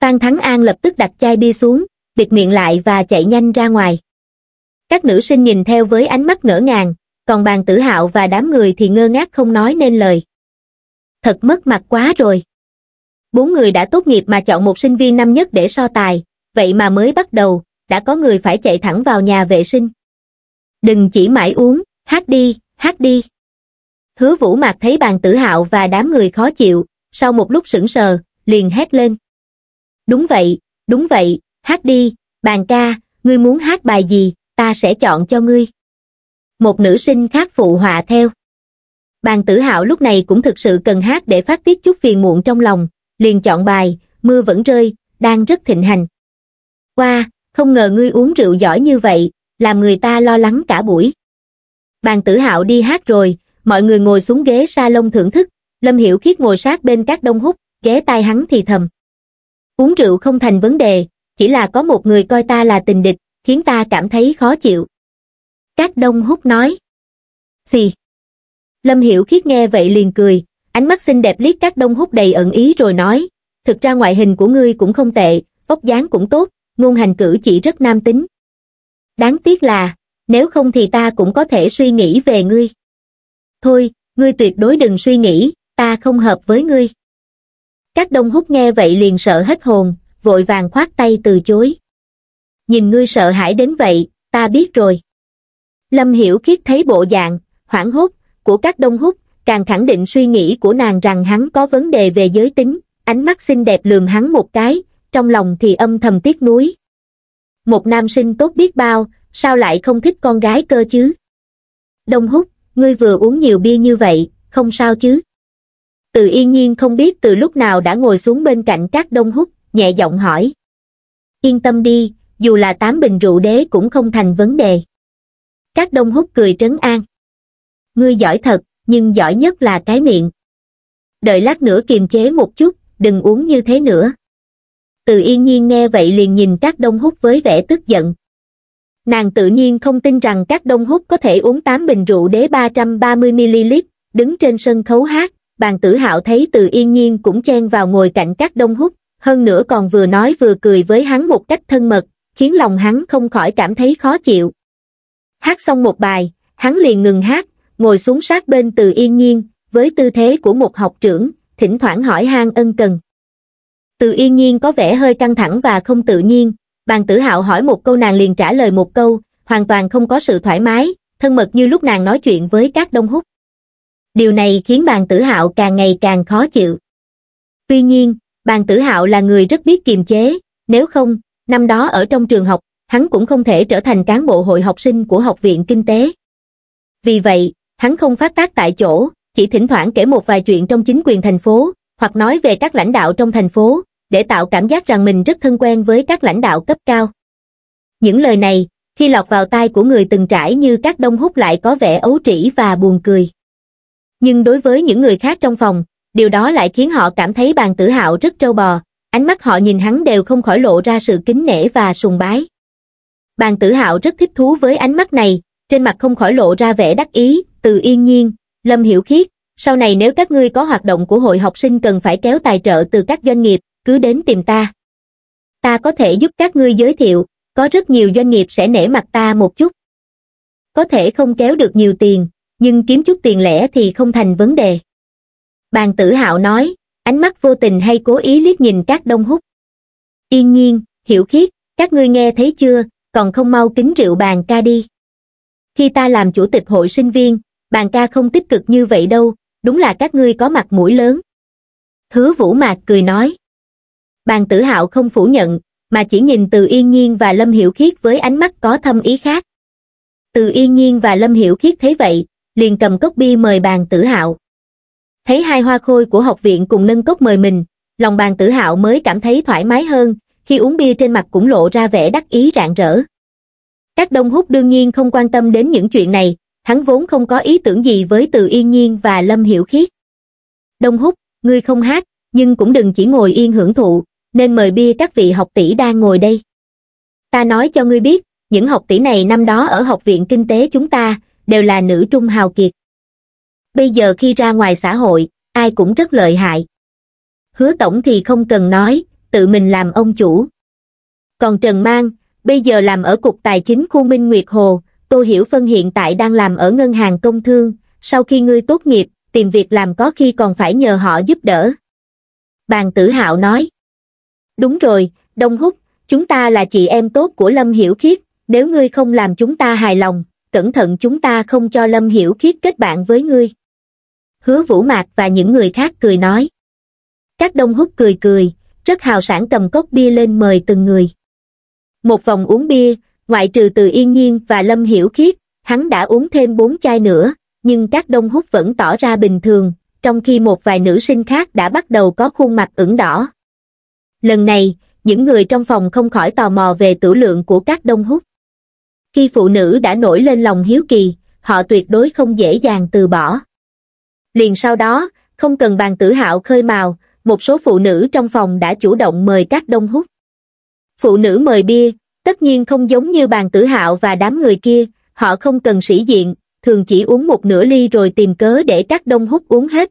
Phan Thắng An lập tức đặt chai bia xuống, bịt miệng lại và chạy nhanh ra ngoài. Các nữ sinh nhìn theo với ánh mắt ngỡ ngàng, còn bàn tử hạo và đám người thì ngơ ngác không nói nên lời. Thật mất mặt quá rồi. Bốn người đã tốt nghiệp mà chọn một sinh viên năm nhất để so tài, vậy mà mới bắt đầu, đã có người phải chạy thẳng vào nhà vệ sinh. Đừng chỉ mãi uống, hát đi, hát đi. Hứa vũ mạc thấy bàn tử hạo và đám người khó chịu, sau một lúc sững sờ, liền hét lên. Đúng vậy, đúng vậy, hát đi, bàn ca, ngươi muốn hát bài gì, ta sẽ chọn cho ngươi. Một nữ sinh khác phụ họa theo. Bàn tử hạo lúc này cũng thực sự cần hát để phát tiết chút phiền muộn trong lòng, liền chọn bài, mưa vẫn rơi, đang rất thịnh hành. Qua, không ngờ ngươi uống rượu giỏi như vậy, làm người ta lo lắng cả buổi. Bàn tử hạo đi hát rồi, mọi người ngồi xuống ghế salon thưởng thức, Lâm Hiểu Khiết ngồi sát bên các đông hút, ghé tai hắn thì thầm. Uống rượu không thành vấn đề, chỉ là có một người coi ta là tình địch, khiến ta cảm thấy khó chịu. Các đông hút nói. Xì. Lâm Hiểu Khiết nghe vậy liền cười, ánh mắt xinh đẹp liếc các đông hút đầy ẩn ý rồi nói, thực ra ngoại hình của ngươi cũng không tệ, vóc dáng cũng tốt, ngôn hành cử chỉ rất nam tính. Đáng tiếc là, nếu không thì ta cũng có thể suy nghĩ về ngươi. Thôi, ngươi tuyệt đối đừng suy nghĩ, ta không hợp với ngươi. Các đông hút nghe vậy liền sợ hết hồn, vội vàng khoát tay từ chối. Nhìn ngươi sợ hãi đến vậy, ta biết rồi. Lâm Hiểu Khiết thấy bộ dạng, hoảng hốt, của các đông hút, càng khẳng định suy nghĩ của nàng rằng hắn có vấn đề về giới tính, ánh mắt xinh đẹp lườm hắn một cái, trong lòng thì âm thầm tiếc nuối. Một nam sinh tốt biết bao, sao lại không thích con gái cơ chứ? Đông hút, ngươi vừa uống nhiều bia như vậy, không sao chứ? Từ yên nhiên không biết từ lúc nào đã ngồi xuống bên cạnh các đông hút, nhẹ giọng hỏi. Yên tâm đi, dù là tám bình rượu đế cũng không thành vấn đề. Các đông hút cười trấn an. Ngươi giỏi thật, nhưng giỏi nhất là cái miệng. Đợi lát nữa kiềm chế một chút, đừng uống như thế nữa. Từ yên nhiên nghe vậy liền nhìn các đông hút với vẻ tức giận. Nàng tự nhiên không tin rằng các đông hút có thể uống 8 bình rượu đế 330ml, đứng trên sân khấu hát, bàn tử hạo thấy từ yên nhiên cũng chen vào ngồi cạnh các đông hút, hơn nữa còn vừa nói vừa cười với hắn một cách thân mật, khiến lòng hắn không khỏi cảm thấy khó chịu. Hát xong một bài, hắn liền ngừng hát, ngồi xuống sát bên từ yên nhiên, với tư thế của một học trưởng, thỉnh thoảng hỏi han ân cần. Từ yên nhiên có vẻ hơi căng thẳng và không tự nhiên, bàn tử hạo hỏi một câu nàng liền trả lời một câu, hoàn toàn không có sự thoải mái, thân mật như lúc nàng nói chuyện với các đông hút. Điều này khiến bàn tử hạo càng ngày càng khó chịu. Tuy nhiên, bàn tử hạo là người rất biết kiềm chế, nếu không, năm đó ở trong trường học, hắn cũng không thể trở thành cán bộ hội học sinh của Học viện Kinh tế. Vì vậy, hắn không phát tác tại chỗ, chỉ thỉnh thoảng kể một vài chuyện trong chính quyền thành phố, hoặc nói về các lãnh đạo trong thành phố, để tạo cảm giác rằng mình rất thân quen với các lãnh đạo cấp cao. Những lời này, khi lọt vào tai của người từng trải như các đông hút lại có vẻ ấu trĩ và buồn cười. Nhưng đối với những người khác trong phòng, điều đó lại khiến họ cảm thấy bàn tử hạo rất trâu bò, ánh mắt họ nhìn hắn đều không khỏi lộ ra sự kính nể và sùng bái. Bàn tử hạo rất thích thú với ánh mắt này, trên mặt không khỏi lộ ra vẻ đắc ý, từ yên nhiên, lâm hiểu khiết, sau này nếu các ngươi có hoạt động của hội học sinh cần phải kéo tài trợ từ các doanh nghiệp, cứ đến tìm ta. Ta có thể giúp các ngươi giới thiệu, có rất nhiều doanh nghiệp sẽ nể mặt ta một chút. Có thể không kéo được nhiều tiền, nhưng kiếm chút tiền lẻ thì không thành vấn đề. Bàn tử hạo nói, ánh mắt vô tình hay cố ý liếc nhìn các đông hút. Yên nhiên, hiểu khiết, các ngươi nghe thấy chưa, còn không mau kính rượu bàn ca đi. Khi ta làm chủ tịch hội sinh viên, bàn ca không tích cực như vậy đâu, đúng là các ngươi có mặt mũi lớn. Hứa Vũ Mạc cười nói. Bàn tử hạo không phủ nhận, mà chỉ nhìn từ Yên Nhiên và Lâm Hiểu Khiết với ánh mắt có thâm ý khác. Từ Yên Nhiên và Lâm Hiểu Khiết thấy vậy, liền cầm cốc bia mời bàn tử hạo. Thấy hai hoa khôi của học viện cùng nâng cốc mời mình, lòng bàn tử hạo mới cảm thấy thoải mái hơn, khi uống bia trên mặt cũng lộ ra vẻ đắc ý rạng rỡ. Các đông hút đương nhiên không quan tâm đến những chuyện này, hắn vốn không có ý tưởng gì với từ yên nhiên và lâm hiểu khiết. Đông hút, ngươi không hát, nhưng cũng đừng chỉ ngồi yên hưởng thụ, nên mời bia các vị học tỷ đang ngồi đây. Ta nói cho ngươi biết, những học tỷ này năm đó ở học viện kinh tế chúng ta, đều là nữ trung hào kiệt. Bây giờ khi ra ngoài xã hội, ai cũng rất lợi hại. Hứa tổng thì không cần nói, tự mình làm ông chủ. Còn Trần Mang, bây giờ làm ở Cục Tài chính khu Minh Nguyệt Hồ, Tô Hiểu Phân hiện tại đang làm ở Ngân hàng Công Thương, sau khi ngươi tốt nghiệp, tìm việc làm có khi còn phải nhờ họ giúp đỡ. Bàn tử hạo nói. Đúng rồi, Đông Húc, Chúng ta là chị em tốt của Lâm Hiểu Khiết, nếu ngươi không làm chúng ta hài lòng, cẩn thận chúng ta không cho Lâm Hiểu Khiết kết bạn với ngươi. Hứa Vũ Mạc và những người khác cười nói. Các đông húc cười cười, rất hào sản cầm cốc bia lên mời từng người. Một vòng uống bia, ngoại trừ từ Yên Nhiên và Lâm Hiểu Khiết, hắn đã uống thêm bốn chai nữa, nhưng các đông hút vẫn tỏ ra bình thường, trong khi một vài nữ sinh khác đã bắt đầu có khuôn mặt ửng đỏ. Lần này, những người trong phòng không khỏi tò mò về tử lượng của các đông hút. Khi phụ nữ đã nổi lên lòng hiếu kỳ, họ tuyệt đối không dễ dàng từ bỏ. Liền sau đó, không cần bàn tử hạo khơi mào, một số phụ nữ trong phòng đã chủ động mời các đông hút. Phụ nữ mời bia, tất nhiên không giống như bàn tử hạo và đám người kia, họ không cần sĩ diện, thường chỉ uống một nửa ly rồi tìm cớ để các đông hút uống hết.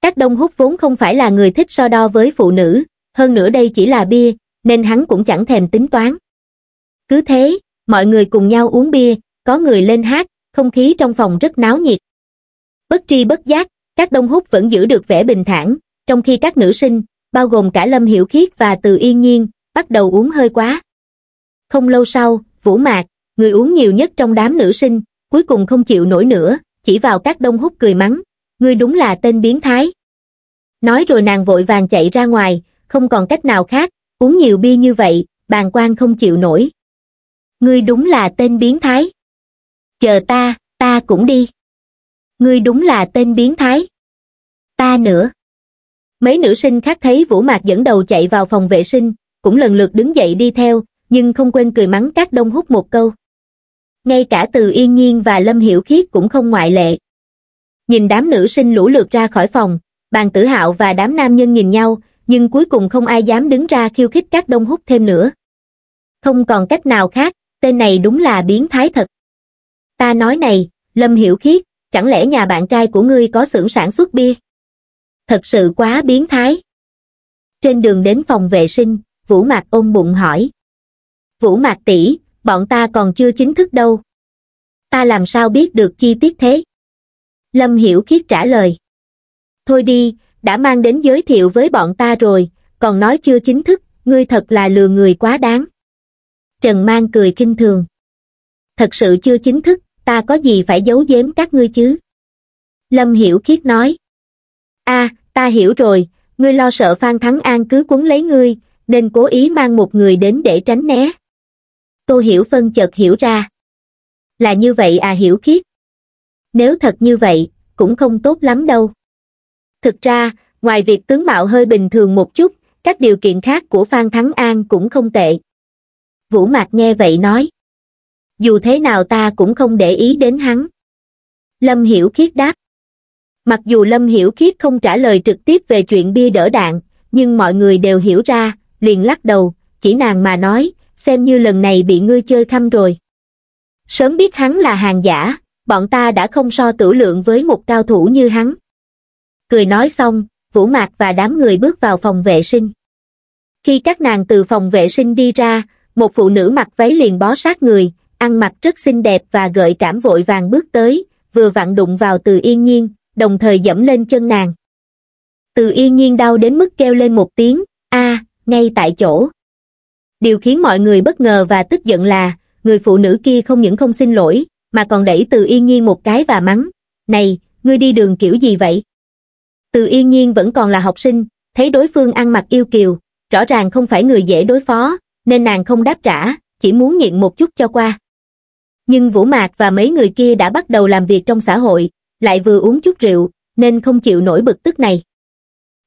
Các đông hút vốn không phải là người thích so đo với phụ nữ, hơn nữa đây chỉ là bia, nên hắn cũng chẳng thèm tính toán. Cứ thế, mọi người cùng nhau uống bia, có người lên hát, không khí trong phòng rất náo nhiệt. Bất tri bất giác, các đông hút vẫn giữ được vẻ bình thản, trong khi các nữ sinh, bao gồm cả Lâm Hiểu Khiết và Từ Yên Nhiên, bắt đầu uống hơi quá. Không lâu sau, Vũ Mạc, người uống nhiều nhất trong đám nữ sinh, cuối cùng không chịu nổi nữa, chỉ vào các đông hút cười mắng, ngươi đúng là tên biến thái. Nói rồi nàng vội vàng chạy ra ngoài, không còn cách nào khác, uống nhiều bia như vậy, bàn quan không chịu nổi. Ngươi đúng là tên biến thái. Chờ ta, ta cũng đi. Ngươi đúng là tên biến thái. Ta nữa. Mấy nữ sinh khác thấy Vũ Mạc dẫn đầu chạy vào phòng vệ sinh, cũng lần lượt đứng dậy đi theo, nhưng không quên cười mắng các đông hút một câu. Ngay cả từ Yên Nhiên và Lâm Hiểu Khiết cũng không ngoại lệ. Nhìn đám nữ sinh lũ lượt ra khỏi phòng, bàn tử hạo và đám nam nhân nhìn nhau, nhưng cuối cùng không ai dám đứng ra khiêu khích các đông hút thêm nữa. Không còn cách nào khác, tên này đúng là biến thái thật. Ta nói này, Lâm Hiểu Khiết, chẳng lẽ nhà bạn trai của ngươi có xưởng sản xuất bia? Thật sự quá biến thái. Trên đường đến phòng vệ sinh, Vũ Mạc ôm bụng hỏi. Vũ Mạc tỷ, bọn ta còn chưa chính thức đâu. Ta làm sao biết được chi tiết thế? Lâm Hiểu Khiết trả lời. Thôi đi, đã mang đến giới thiệu với bọn ta rồi, còn nói chưa chính thức, ngươi thật là lừa người quá đáng. Trần Mang cười kinh thường. Thật sự chưa chính thức, ta có gì phải giấu giếm các ngươi chứ? Lâm Hiểu Khiết nói. a ta hiểu rồi, ngươi lo sợ Phan Thắng An cứ cuốn lấy ngươi, nên cố ý mang một người đến để tránh né. Tô Hiểu Phân chợt hiểu ra. Là như vậy à Hiểu Khiết. Nếu thật như vậy, cũng không tốt lắm đâu. Thực ra, ngoài việc tướng mạo hơi bình thường một chút, các điều kiện khác của Phan Thắng An cũng không tệ. Vũ Mạc nghe vậy nói. Dù thế nào ta cũng không để ý đến hắn. Lâm Hiểu Khiết đáp. Mặc dù Lâm Hiểu Khiết không trả lời trực tiếp về chuyện bia đỡ đạn, nhưng mọi người đều hiểu ra, liền lắc đầu, chỉ nàng mà nói, xem như lần này bị ngươi chơi khăm rồi. Sớm biết hắn là hàng giả, bọn ta đã không so tử lượng với một cao thủ như hắn. Cười nói xong, Vũ Mạc và đám người bước vào phòng vệ sinh. Khi các nàng từ phòng vệ sinh đi ra, một phụ nữ mặc váy liền bó sát người, ăn mặc rất xinh đẹp và gợi cảm vội vàng bước tới, vừa vặn đụng vào từ yên nhiên, đồng thời dẫm lên chân nàng. Từ yên nhiên đau đến mức kêu lên một tiếng, a ngay tại chỗ. Điều khiến mọi người bất ngờ và tức giận là, người phụ nữ kia không những không xin lỗi, mà còn đẩy từ yên nhiên một cái và mắng, này, ngươi đi đường kiểu gì vậy? Từ yên nhiên vẫn còn là học sinh, thấy đối phương ăn mặc yêu kiều, rõ ràng không phải người dễ đối phó, nên nàng không đáp trả, chỉ muốn nhịn một chút cho qua. Nhưng Vũ Mạc và mấy người kia đã bắt đầu làm việc trong xã hội, lại vừa uống chút rượu, nên không chịu nổi bực tức này.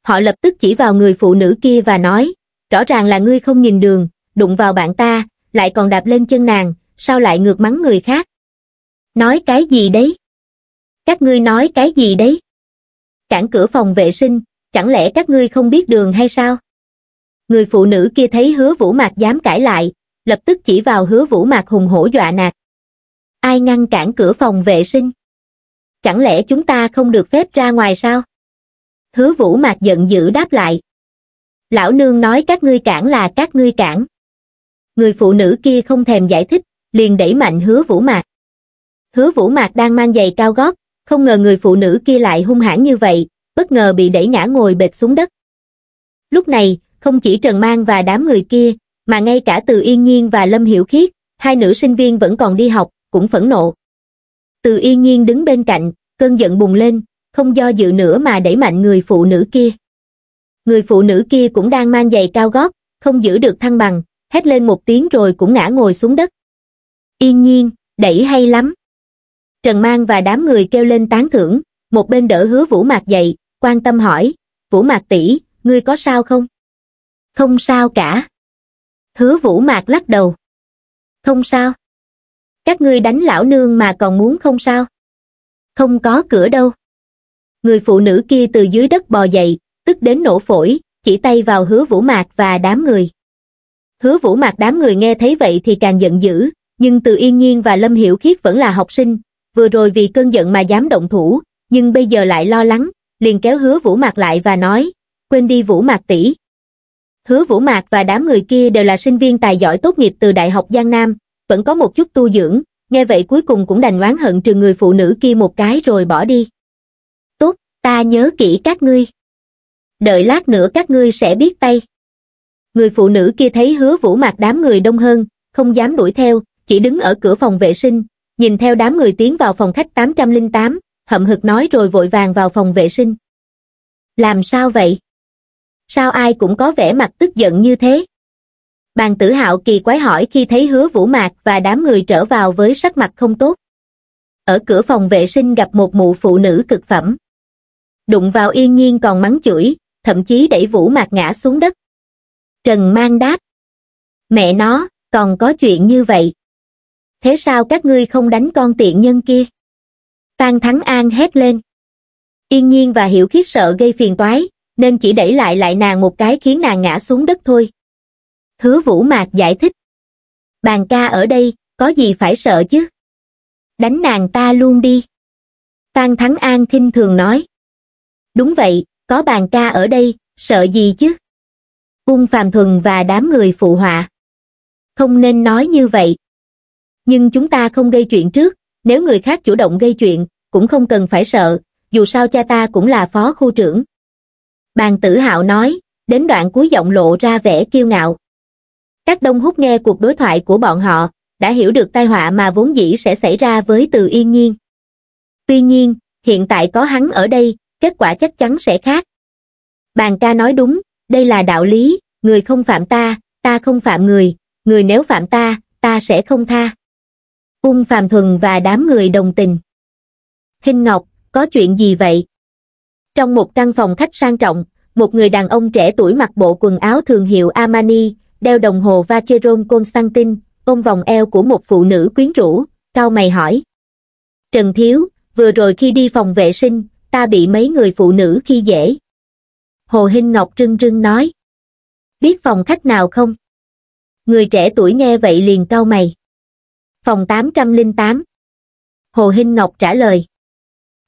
Họ lập tức chỉ vào người phụ nữ kia và nói, rõ ràng là ngươi không nhìn đường, đụng vào bạn ta, lại còn đạp lên chân nàng, sao lại ngược mắng người khác? Nói cái gì đấy? Các ngươi nói cái gì đấy? Cản cửa phòng vệ sinh, chẳng lẽ các ngươi không biết đường hay sao? Người phụ nữ kia thấy hứa vũ mạc dám cãi lại, lập tức chỉ vào hứa vũ mạc hùng hổ dọa nạt. Ai ngăn cản cửa phòng vệ sinh? Chẳng lẽ chúng ta không được phép ra ngoài sao? Hứa vũ mạc giận dữ đáp lại. Lão nương nói các ngươi cản là các ngươi cản. Người phụ nữ kia không thèm giải thích, liền đẩy mạnh hứa vũ mạc. Hứa vũ mạc đang mang giày cao gót, không ngờ người phụ nữ kia lại hung hãn như vậy, bất ngờ bị đẩy ngã ngồi bệt xuống đất. Lúc này, không chỉ Trần Mang và đám người kia, mà ngay cả từ Yên Nhiên và Lâm Hiểu Khiết, hai nữ sinh viên vẫn còn đi học, cũng phẫn nộ. Từ Yên Nhiên đứng bên cạnh, cơn giận bùng lên, không do dự nữa mà đẩy mạnh người phụ nữ kia. Người phụ nữ kia cũng đang mang giày cao gót, không giữ được thăng bằng, hét lên một tiếng rồi cũng ngã ngồi xuống đất. Yên nhiên, đẩy hay lắm. Trần Mang và đám người kêu lên tán thưởng, một bên đỡ hứa Vũ Mạc dậy, quan tâm hỏi, Vũ Mạc tỷ, ngươi có sao không? Không sao cả. Hứa Vũ Mạc lắc đầu. Không sao. Các ngươi đánh lão nương mà còn muốn không sao? Không có cửa đâu. Người phụ nữ kia từ dưới đất bò dậy, tức đến nổ phổi, chỉ tay vào hứa Vũ Mạc và đám người. Hứa Vũ Mạc đám người nghe thấy vậy thì càng giận dữ, nhưng từ Yên Nhiên và Lâm Hiểu Khiết vẫn là học sinh, vừa rồi vì cơn giận mà dám động thủ, nhưng bây giờ lại lo lắng, liền kéo hứa Vũ Mạc lại và nói, quên đi Vũ Mạc tỷ. Hứa Vũ Mạc và đám người kia đều là sinh viên tài giỏi tốt nghiệp từ Đại học Giang Nam, vẫn có một chút tu dưỡng, nghe vậy cuối cùng cũng đành oán hận trừ người phụ nữ kia một cái rồi bỏ đi. Tốt, ta nhớ kỹ các ngươi. Đợi lát nữa các ngươi sẽ biết tay. Người phụ nữ kia thấy hứa Vũ Mạc đám người đông hơn, không dám đuổi theo, chỉ đứng ở cửa phòng vệ sinh, nhìn theo đám người tiến vào phòng khách 808, hậm hực nói rồi vội vàng vào phòng vệ sinh. Làm sao vậy? Sao ai cũng có vẻ mặt tức giận như thế? Bàn tử hạo kỳ quái hỏi khi thấy hứa vũ mạc và đám người trở vào với sắc mặt không tốt. Ở cửa phòng vệ sinh gặp một mụ phụ nữ cực phẩm. Đụng vào yên nhiên còn mắng chửi, thậm chí đẩy vũ mạc ngã xuống đất. Trần mang đáp. Mẹ nó, còn có chuyện như vậy thế sao các ngươi không đánh con tiện nhân kia? Phan Thắng An hét lên. Yên nhiên và hiểu khiết sợ gây phiền toái, nên chỉ đẩy lại lại nàng một cái khiến nàng ngã xuống đất thôi. Hứa Vũ Mạc giải thích. Bàn ca ở đây, có gì phải sợ chứ? Đánh nàng ta luôn đi. Phan Thắng An khinh thường nói. Đúng vậy, có bàn ca ở đây, sợ gì chứ? Cung Phàm Thuần và đám người phụ họa. Không nên nói như vậy nhưng chúng ta không gây chuyện trước, nếu người khác chủ động gây chuyện, cũng không cần phải sợ, dù sao cha ta cũng là phó khu trưởng. Bàn tử hạo nói, đến đoạn cuối giọng lộ ra vẻ kiêu ngạo. Các đông hút nghe cuộc đối thoại của bọn họ, đã hiểu được tai họa mà vốn dĩ sẽ xảy ra với từ yên nhiên. Tuy nhiên, hiện tại có hắn ở đây, kết quả chắc chắn sẽ khác. Bàn ca nói đúng, đây là đạo lý, người không phạm ta, ta không phạm người, người nếu phạm ta, ta sẽ không tha. Ung Phàm Thuần và đám người đồng tình. Hình Ngọc, có chuyện gì vậy? Trong một căn phòng khách sang trọng, một người đàn ông trẻ tuổi mặc bộ quần áo thường hiệu Armani, đeo đồng hồ Vacheron Constantin, ôm vòng eo của một phụ nữ quyến rũ, cao mày hỏi. Trần Thiếu, vừa rồi khi đi phòng vệ sinh, ta bị mấy người phụ nữ khi dễ. Hồ Hinh Ngọc rưng rưng nói. Biết phòng khách nào không? Người trẻ tuổi nghe vậy liền cau mày phòng 808. Hồ Hinh Ngọc trả lời.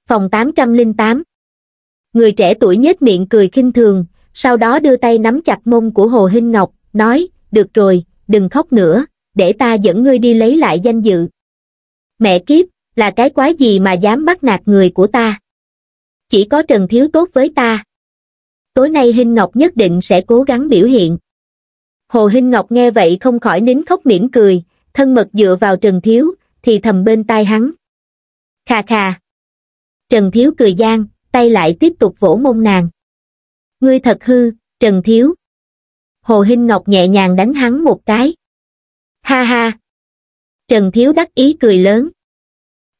Phòng 808. Người trẻ tuổi nhếch miệng cười khinh thường, sau đó đưa tay nắm chặt mông của Hồ Hinh Ngọc, nói, được rồi, đừng khóc nữa, để ta dẫn ngươi đi lấy lại danh dự. Mẹ kiếp, là cái quái gì mà dám bắt nạt người của ta? Chỉ có Trần Thiếu tốt với ta. Tối nay Hinh Ngọc nhất định sẽ cố gắng biểu hiện. Hồ Hinh Ngọc nghe vậy không khỏi nín khóc mỉm cười, thân mật dựa vào Trần Thiếu, thì thầm bên tai hắn. Khà khà. Trần Thiếu cười gian, tay lại tiếp tục vỗ mông nàng. Ngươi thật hư, Trần Thiếu. Hồ Hinh Ngọc nhẹ nhàng đánh hắn một cái. Ha ha. Trần Thiếu đắc ý cười lớn.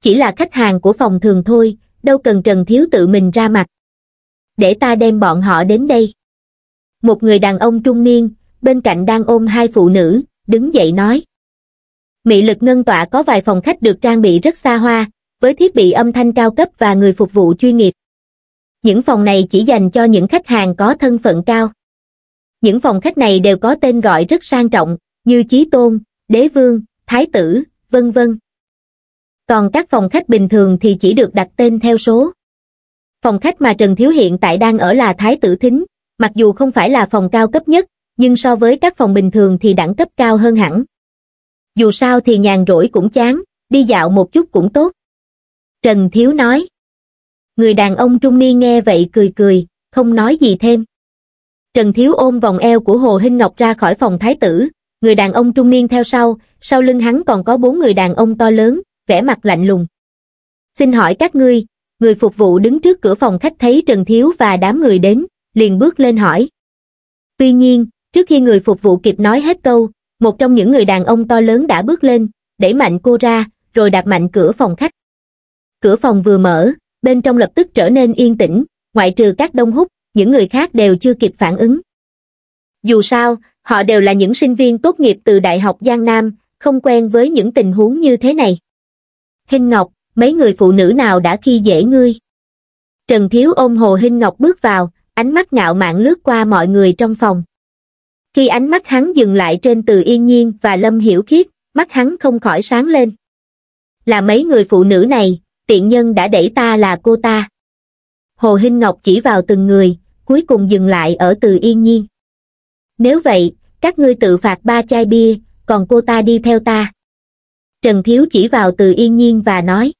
Chỉ là khách hàng của phòng thường thôi, đâu cần Trần Thiếu tự mình ra mặt. Để ta đem bọn họ đến đây. Một người đàn ông trung niên, bên cạnh đang ôm hai phụ nữ, đứng dậy nói. Mị lực ngân tọa có vài phòng khách được trang bị rất xa hoa, với thiết bị âm thanh cao cấp và người phục vụ chuyên nghiệp. Những phòng này chỉ dành cho những khách hàng có thân phận cao. Những phòng khách này đều có tên gọi rất sang trọng, như Chí Tôn, Đế Vương, Thái Tử, vân vân. Còn các phòng khách bình thường thì chỉ được đặt tên theo số. Phòng khách mà Trần Thiếu hiện tại đang ở là Thái Tử Thính, mặc dù không phải là phòng cao cấp nhất, nhưng so với các phòng bình thường thì đẳng cấp cao hơn hẳn dù sao thì nhàn rỗi cũng chán, đi dạo một chút cũng tốt. Trần Thiếu nói. Người đàn ông trung niên nghe vậy cười cười, không nói gì thêm. Trần Thiếu ôm vòng eo của Hồ Hinh Ngọc ra khỏi phòng thái tử, người đàn ông trung niên theo sau, sau lưng hắn còn có bốn người đàn ông to lớn, vẻ mặt lạnh lùng. Xin hỏi các ngươi, người phục vụ đứng trước cửa phòng khách thấy Trần Thiếu và đám người đến, liền bước lên hỏi. Tuy nhiên, trước khi người phục vụ kịp nói hết câu, một trong những người đàn ông to lớn đã bước lên, đẩy mạnh cô ra, rồi đạp mạnh cửa phòng khách. Cửa phòng vừa mở, bên trong lập tức trở nên yên tĩnh, ngoại trừ các đông hút, những người khác đều chưa kịp phản ứng. Dù sao, họ đều là những sinh viên tốt nghiệp từ Đại học Giang Nam, không quen với những tình huống như thế này. Hinh Ngọc, mấy người phụ nữ nào đã khi dễ ngươi? Trần Thiếu ôm Hồ Hinh Ngọc bước vào, ánh mắt ngạo mạn lướt qua mọi người trong phòng. Khi ánh mắt hắn dừng lại trên Từ Yên Nhiên và Lâm Hiểu Khiết, mắt hắn không khỏi sáng lên. Là mấy người phụ nữ này, tiện nhân đã đẩy ta là cô ta. Hồ Hinh Ngọc chỉ vào từng người, cuối cùng dừng lại ở Từ Yên Nhiên. Nếu vậy, các ngươi tự phạt ba chai bia, còn cô ta đi theo ta. Trần Thiếu chỉ vào Từ Yên Nhiên và nói.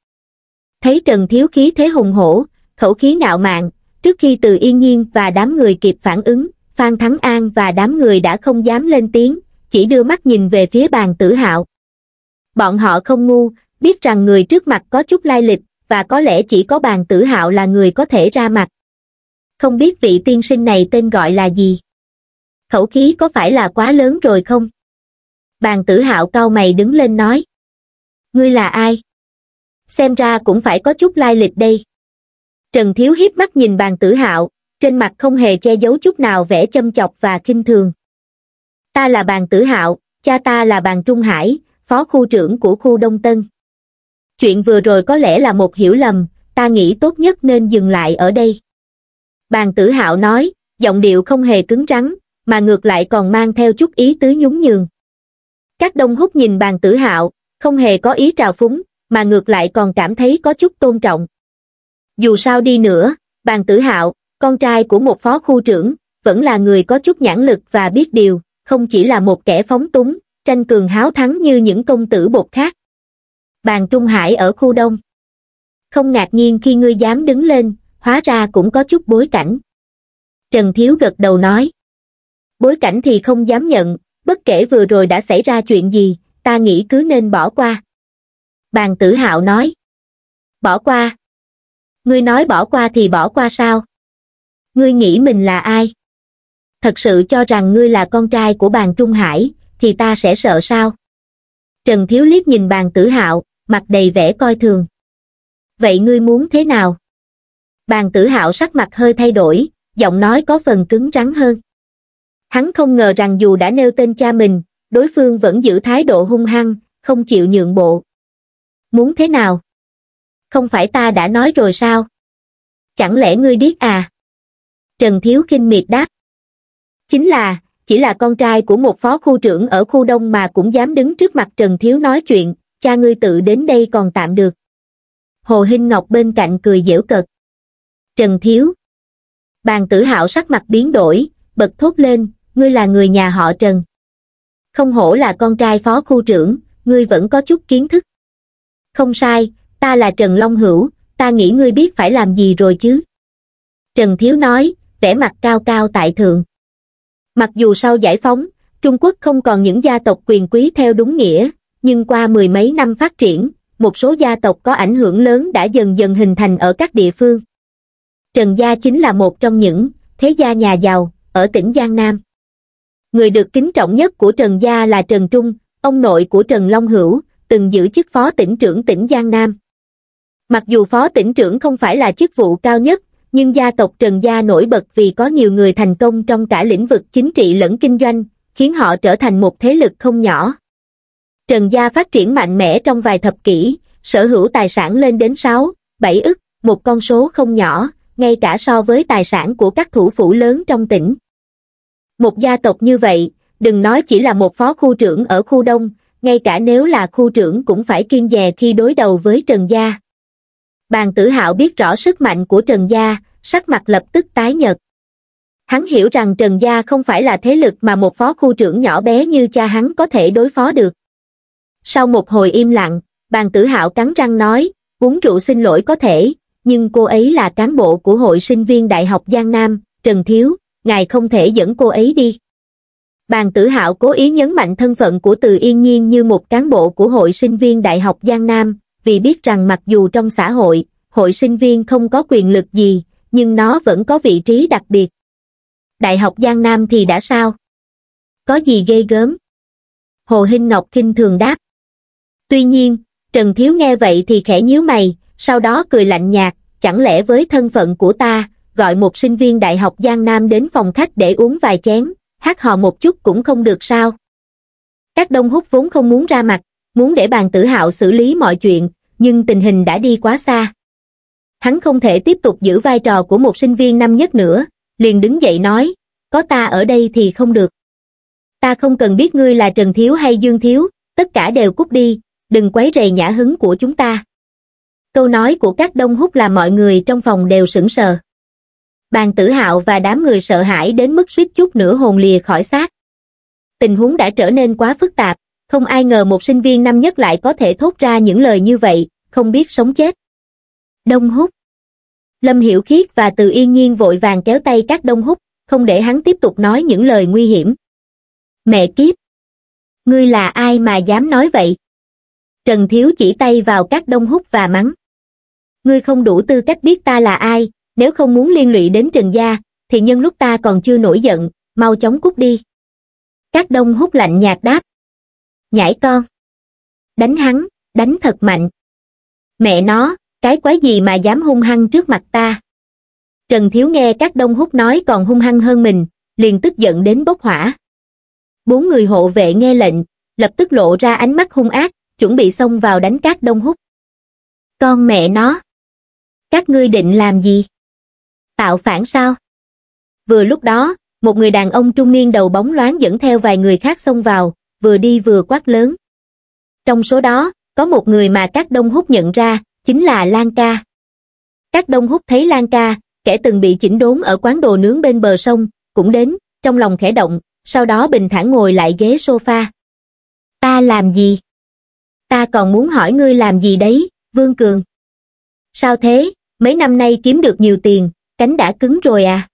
Thấy Trần Thiếu khí thế hùng hổ, khẩu khí ngạo mạn, trước khi Từ Yên Nhiên và đám người kịp phản ứng, Phan Thắng An và đám người đã không dám lên tiếng, chỉ đưa mắt nhìn về phía bàn tử hạo. Bọn họ không ngu, biết rằng người trước mặt có chút lai lịch, và có lẽ chỉ có bàn tử hạo là người có thể ra mặt. Không biết vị tiên sinh này tên gọi là gì? Khẩu khí có phải là quá lớn rồi không? Bàn tử hạo cau mày đứng lên nói. Ngươi là ai? Xem ra cũng phải có chút lai lịch đây. Trần Thiếu hiếp mắt nhìn bàn tử hạo, trên mặt không hề che giấu chút nào vẻ châm chọc và kinh thường. Ta là bàn tử hạo, cha ta là bàn Trung Hải, phó khu trưởng của khu Đông Tân. Chuyện vừa rồi có lẽ là một hiểu lầm, ta nghĩ tốt nhất nên dừng lại ở đây. Bàn tử hạo nói, giọng điệu không hề cứng rắn, mà ngược lại còn mang theo chút ý tứ nhún nhường. Các đông hút nhìn bàn tử hạo, không hề có ý trào phúng, mà ngược lại còn cảm thấy có chút tôn trọng. Dù sao đi nữa, bàn tử hạo, con trai của một phó khu trưởng, vẫn là người có chút nhãn lực và biết điều, không chỉ là một kẻ phóng túng, tranh cường háo thắng như những công tử bột khác. Bàn Trung Hải ở khu đông. Không ngạc nhiên khi ngươi dám đứng lên, hóa ra cũng có chút bối cảnh. Trần Thiếu gật đầu nói. Bối cảnh thì không dám nhận, bất kể vừa rồi đã xảy ra chuyện gì, ta nghĩ cứ nên bỏ qua. Bàn tử hạo nói. Bỏ qua. Ngươi nói bỏ qua thì bỏ qua sao? Ngươi nghĩ mình là ai? Thật sự cho rằng ngươi là con trai của bàn Trung Hải, thì ta sẽ sợ sao? Trần Thiếu liếc nhìn bàn tử hạo, mặt đầy vẻ coi thường. Vậy ngươi muốn thế nào? Bàn tử hạo sắc mặt hơi thay đổi, giọng nói có phần cứng rắn hơn. Hắn không ngờ rằng dù đã nêu tên cha mình, đối phương vẫn giữ thái độ hung hăng, không chịu nhượng bộ. Muốn thế nào? Không phải ta đã nói rồi sao? Chẳng lẽ ngươi biết à? Trần Thiếu kinh miệt đáp. Chính là, chỉ là con trai của một phó khu trưởng ở khu đông mà cũng dám đứng trước mặt Trần Thiếu nói chuyện, cha ngươi tự đến đây còn tạm được. Hồ Hinh Ngọc bên cạnh cười dễu cợt. Trần Thiếu. Bàn tử hạo sắc mặt biến đổi, bật thốt lên, ngươi là người nhà họ Trần. Không hổ là con trai phó khu trưởng, ngươi vẫn có chút kiến thức. Không sai, ta là Trần Long Hữu, ta nghĩ ngươi biết phải làm gì rồi chứ. Trần Thiếu nói, vẻ mặt cao cao tại thượng. Mặc dù sau giải phóng, Trung Quốc không còn những gia tộc quyền quý theo đúng nghĩa, nhưng qua mười mấy năm phát triển, một số gia tộc có ảnh hưởng lớn đã dần dần hình thành ở các địa phương. Trần Gia chính là một trong những thế gia nhà giàu ở tỉnh Giang Nam. Người được kính trọng nhất của Trần Gia là Trần Trung, ông nội của Trần Long Hữu, từng giữ chức phó tỉnh trưởng tỉnh Giang Nam. Mặc dù phó tỉnh trưởng không phải là chức vụ cao nhất, nhưng gia tộc Trần Gia nổi bật vì có nhiều người thành công trong cả lĩnh vực chính trị lẫn kinh doanh, khiến họ trở thành một thế lực không nhỏ. Trần Gia phát triển mạnh mẽ trong vài thập kỷ, sở hữu tài sản lên đến 6, 7 ức, một con số không nhỏ, ngay cả so với tài sản của các thủ phủ lớn trong tỉnh. Một gia tộc như vậy, đừng nói chỉ là một phó khu trưởng ở khu đông, ngay cả nếu là khu trưởng cũng phải kiên dè khi đối đầu với Trần Gia. Bàn tử hạo biết rõ sức mạnh của Trần Gia, sắc mặt lập tức tái nhợt. Hắn hiểu rằng Trần Gia không phải là thế lực mà một phó khu trưởng nhỏ bé như cha hắn có thể đối phó được. Sau một hồi im lặng, bàn tử hạo cắn răng nói, uống rượu xin lỗi có thể, nhưng cô ấy là cán bộ của hội sinh viên Đại học Giang Nam, Trần Thiếu, ngài không thể dẫn cô ấy đi. Bàn tử hạo cố ý nhấn mạnh thân phận của Từ Yên Nhiên như một cán bộ của hội sinh viên Đại học Giang Nam, vì biết rằng mặc dù trong xã hội, hội sinh viên không có quyền lực gì, nhưng nó vẫn có vị trí đặc biệt. Đại học Giang Nam thì đã sao? Có gì ghê gớm? Hồ Hinh Ngọc kinh thường đáp. Tuy nhiên, Trần Thiếu nghe vậy thì khẽ nhíu mày, sau đó cười lạnh nhạt, chẳng lẽ với thân phận của ta, gọi một sinh viên đại học Giang Nam đến phòng khách để uống vài chén, hát hò một chút cũng không được sao? Các đông hút vốn không muốn ra mặt, muốn để bàn tử hạo xử lý mọi chuyện, nhưng tình hình đã đi quá xa. Hắn không thể tiếp tục giữ vai trò của một sinh viên năm nhất nữa, liền đứng dậy nói, có ta ở đây thì không được. Ta không cần biết ngươi là Trần Thiếu hay Dương Thiếu, tất cả đều cút đi, đừng quấy rầy nhã hứng của chúng ta. Câu nói của các đông hút làm mọi người trong phòng đều sững sờ. Bàn tử hạo và đám người sợ hãi đến mức suýt chút nữa hồn lìa khỏi xác. Tình huống đã trở nên quá phức tạp, không ai ngờ một sinh viên năm nhất lại có thể thốt ra những lời như vậy, không biết sống chết. Đông hút Lâm Hiểu Khiết và Từ Yên Nhiên vội vàng kéo tay các đông hút, không để hắn tiếp tục nói những lời nguy hiểm. Mẹ kiếp! Ngươi là ai mà dám nói vậy? Trần Thiếu chỉ tay vào các đông hút và mắng. Ngươi không đủ tư cách biết ta là ai, nếu không muốn liên lụy đến Trần Gia, thì nhân lúc ta còn chưa nổi giận, mau chóng cút đi. Các đông hút lạnh nhạt đáp. Nhảy con. Đánh hắn, đánh thật mạnh. Mẹ nó, cái quái gì mà dám hung hăng trước mặt ta. Trần Thiếu nghe các đông hút nói còn hung hăng hơn mình, liền tức giận đến bốc hỏa. Bốn người hộ vệ nghe lệnh, lập tức lộ ra ánh mắt hung ác, chuẩn bị xông vào đánh các đông hút. Con mẹ nó! Các ngươi định làm gì? Tạo phản sao? Vừa lúc đó, một người đàn ông trung niên đầu bóng loáng dẫn theo vài người khác xông vào, vừa đi vừa quát lớn. Trong số đó, có một người mà các đông hút nhận ra, chính là Lan Ca. Các đông hút thấy Lan Ca, kẻ từng bị chỉnh đốn ở quán đồ nướng bên bờ sông, cũng đến, trong lòng khẽ động, sau đó bình thản ngồi lại ghế sofa. Ta làm gì? Ta còn muốn hỏi ngươi làm gì đấy, Vương Cường. Sao thế, mấy năm nay kiếm được nhiều tiền, cánh đã cứng rồi à?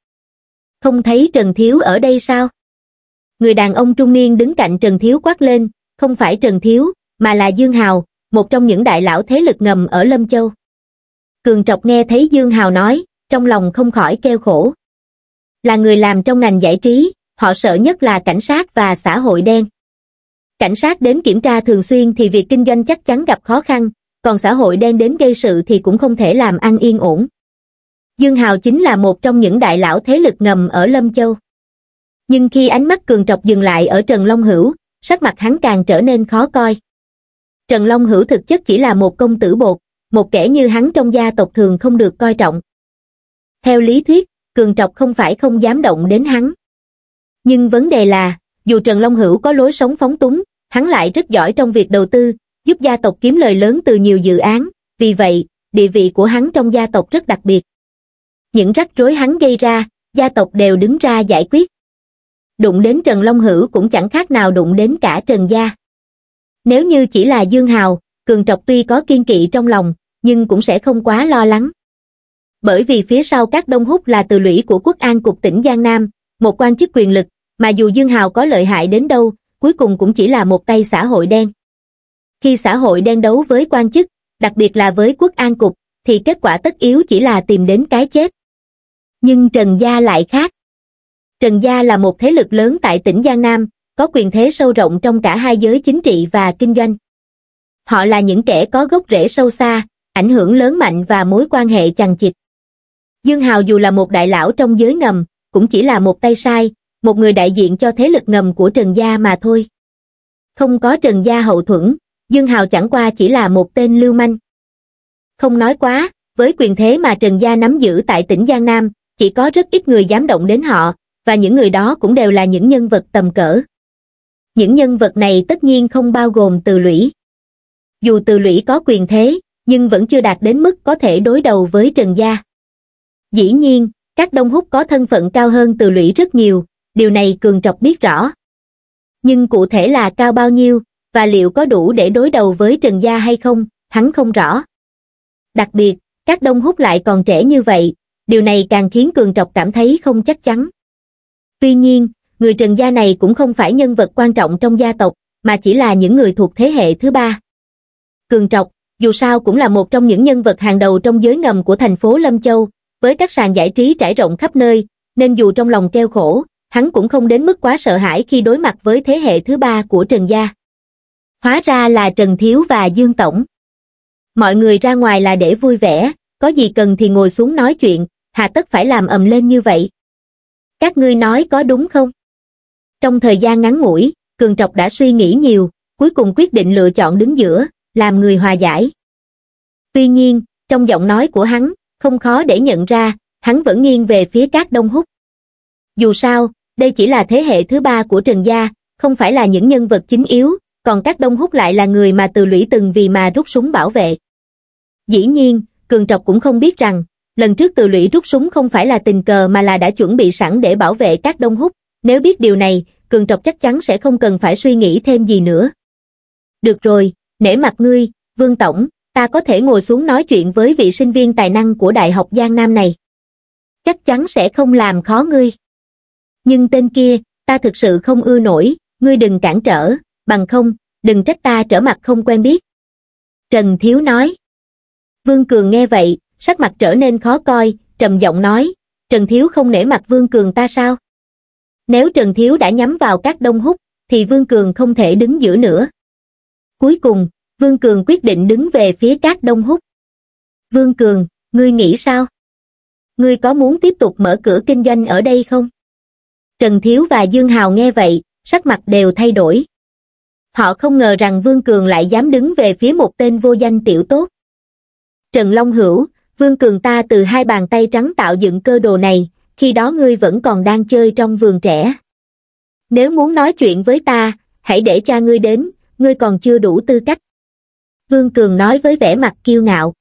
Không thấy Trần Thiếu ở đây sao? Người đàn ông trung niên đứng cạnh Trần Thiếu quát lên, không phải Trần Thiếu, mà là Dương Hào, một trong những đại lão thế lực ngầm ở Lâm Châu. Cường Trọc nghe thấy Dương Hào nói, trong lòng không khỏi kêu khổ. Là người làm trong ngành giải trí, họ sợ nhất là cảnh sát và xã hội đen. Cảnh sát đến kiểm tra thường xuyên thì việc kinh doanh chắc chắn gặp khó khăn, còn xã hội đen đến gây sự thì cũng không thể làm ăn yên ổn. Dương Hào chính là một trong những đại lão thế lực ngầm ở Lâm Châu. Nhưng khi ánh mắt cường trọc dừng lại ở Trần Long Hữu, sắc mặt hắn càng trở nên khó coi. Trần Long Hữu thực chất chỉ là một công tử bột, một kẻ như hắn trong gia tộc thường không được coi trọng. Theo lý thuyết, cường trọc không phải không dám động đến hắn. Nhưng vấn đề là, dù Trần Long Hữu có lối sống phóng túng, hắn lại rất giỏi trong việc đầu tư, giúp gia tộc kiếm lời lớn từ nhiều dự án, vì vậy, địa vị của hắn trong gia tộc rất đặc biệt. Những rắc rối hắn gây ra, gia tộc đều đứng ra giải quyết. Đụng đến Trần Long Hữu cũng chẳng khác nào đụng đến cả Trần Gia. Nếu như chỉ là Dương Hào, Cường Trọc tuy có kiên kỵ trong lòng, nhưng cũng sẽ không quá lo lắng. Bởi vì phía sau các đông hút là từ lũy của quốc an cục tỉnh Giang Nam, một quan chức quyền lực, mà dù Dương Hào có lợi hại đến đâu, cuối cùng cũng chỉ là một tay xã hội đen. Khi xã hội đen đấu với quan chức, đặc biệt là với quốc an cục, thì kết quả tất yếu chỉ là tìm đến cái chết. Nhưng Trần Gia lại khác. Trần Gia là một thế lực lớn tại tỉnh Giang Nam, có quyền thế sâu rộng trong cả hai giới chính trị và kinh doanh. Họ là những kẻ có gốc rễ sâu xa, ảnh hưởng lớn mạnh và mối quan hệ chằng chịt. Dương Hào dù là một đại lão trong giới ngầm, cũng chỉ là một tay sai, một người đại diện cho thế lực ngầm của Trần Gia mà thôi. Không có Trần Gia hậu thuẫn, Dương Hào chẳng qua chỉ là một tên lưu manh. Không nói quá, với quyền thế mà Trần Gia nắm giữ tại tỉnh Giang Nam, chỉ có rất ít người dám động đến họ, và những người đó cũng đều là những nhân vật tầm cỡ. Những nhân vật này tất nhiên không bao gồm từ lũy. Dù từ lũy có quyền thế, nhưng vẫn chưa đạt đến mức có thể đối đầu với Trần Gia. Dĩ nhiên, các đông hút có thân phận cao hơn từ lũy rất nhiều, điều này Cường Trọc biết rõ. Nhưng cụ thể là cao bao nhiêu, và liệu có đủ để đối đầu với Trần Gia hay không, hắn không rõ. Đặc biệt, các đông hút lại còn trẻ như vậy, điều này càng khiến Cường Trọc cảm thấy không chắc chắn. Tuy nhiên, người Trần gia này cũng không phải nhân vật quan trọng trong gia tộc, mà chỉ là những người thuộc thế hệ thứ ba. Cường Trọc, dù sao cũng là một trong những nhân vật hàng đầu trong giới ngầm của thành phố Lâm Châu, với các sàn giải trí trải rộng khắp nơi, nên dù trong lòng keo khổ, hắn cũng không đến mức quá sợ hãi khi đối mặt với thế hệ thứ ba của Trần Gia. Hóa ra là Trần Thiếu và Dương Tổng. Mọi người ra ngoài là để vui vẻ, có gì cần thì ngồi xuống nói chuyện, hà tất phải làm ầm lên như vậy. Các ngươi nói có đúng không? Trong thời gian ngắn ngủi, Cường Trọc đã suy nghĩ nhiều, cuối cùng quyết định lựa chọn đứng giữa, làm người hòa giải. Tuy nhiên, trong giọng nói của hắn, không khó để nhận ra, hắn vẫn nghiêng về phía các đông hút. Dù sao, đây chỉ là thế hệ thứ ba của Trần Gia, không phải là những nhân vật chính yếu, còn các đông hút lại là người mà từ lũy từng vì mà rút súng bảo vệ. Dĩ nhiên, Cường Trọc cũng không biết rằng, lần trước từ lũy rút súng không phải là tình cờ mà là đã chuẩn bị sẵn để bảo vệ các đông hút, nếu biết điều này, Cường Trọc chắc chắn sẽ không cần phải suy nghĩ thêm gì nữa. Được rồi, nể mặt ngươi, Vương Tổng, ta có thể ngồi xuống nói chuyện với vị sinh viên tài năng của Đại học Giang Nam này. Chắc chắn sẽ không làm khó ngươi. Nhưng tên kia, ta thực sự không ưa nổi, ngươi đừng cản trở, bằng không, đừng trách ta trở mặt không quen biết. Trần Thiếu nói. Vương Cường nghe vậy, sắc mặt trở nên khó coi, trầm giọng nói, Trần Thiếu không nể mặt Vương Cường ta sao? Nếu Trần Thiếu đã nhắm vào các đông hút, thì Vương Cường không thể đứng giữa nữa. Cuối cùng, Vương Cường quyết định đứng về phía các đông hút. Vương Cường, ngươi nghĩ sao? Ngươi có muốn tiếp tục mở cửa kinh doanh ở đây không? Trần Thiếu và Dương Hào nghe vậy, sắc mặt đều thay đổi. Họ không ngờ rằng Vương Cường lại dám đứng về phía một tên vô danh tiểu tốt. Trần Long Hữu, Vương Cường ta từ hai bàn tay trắng tạo dựng cơ đồ này, khi đó ngươi vẫn còn đang chơi trong vườn trẻ. Nếu muốn nói chuyện với ta, hãy để cha ngươi đến, ngươi còn chưa đủ tư cách. Vương Cường nói với vẻ mặt kiêu ngạo.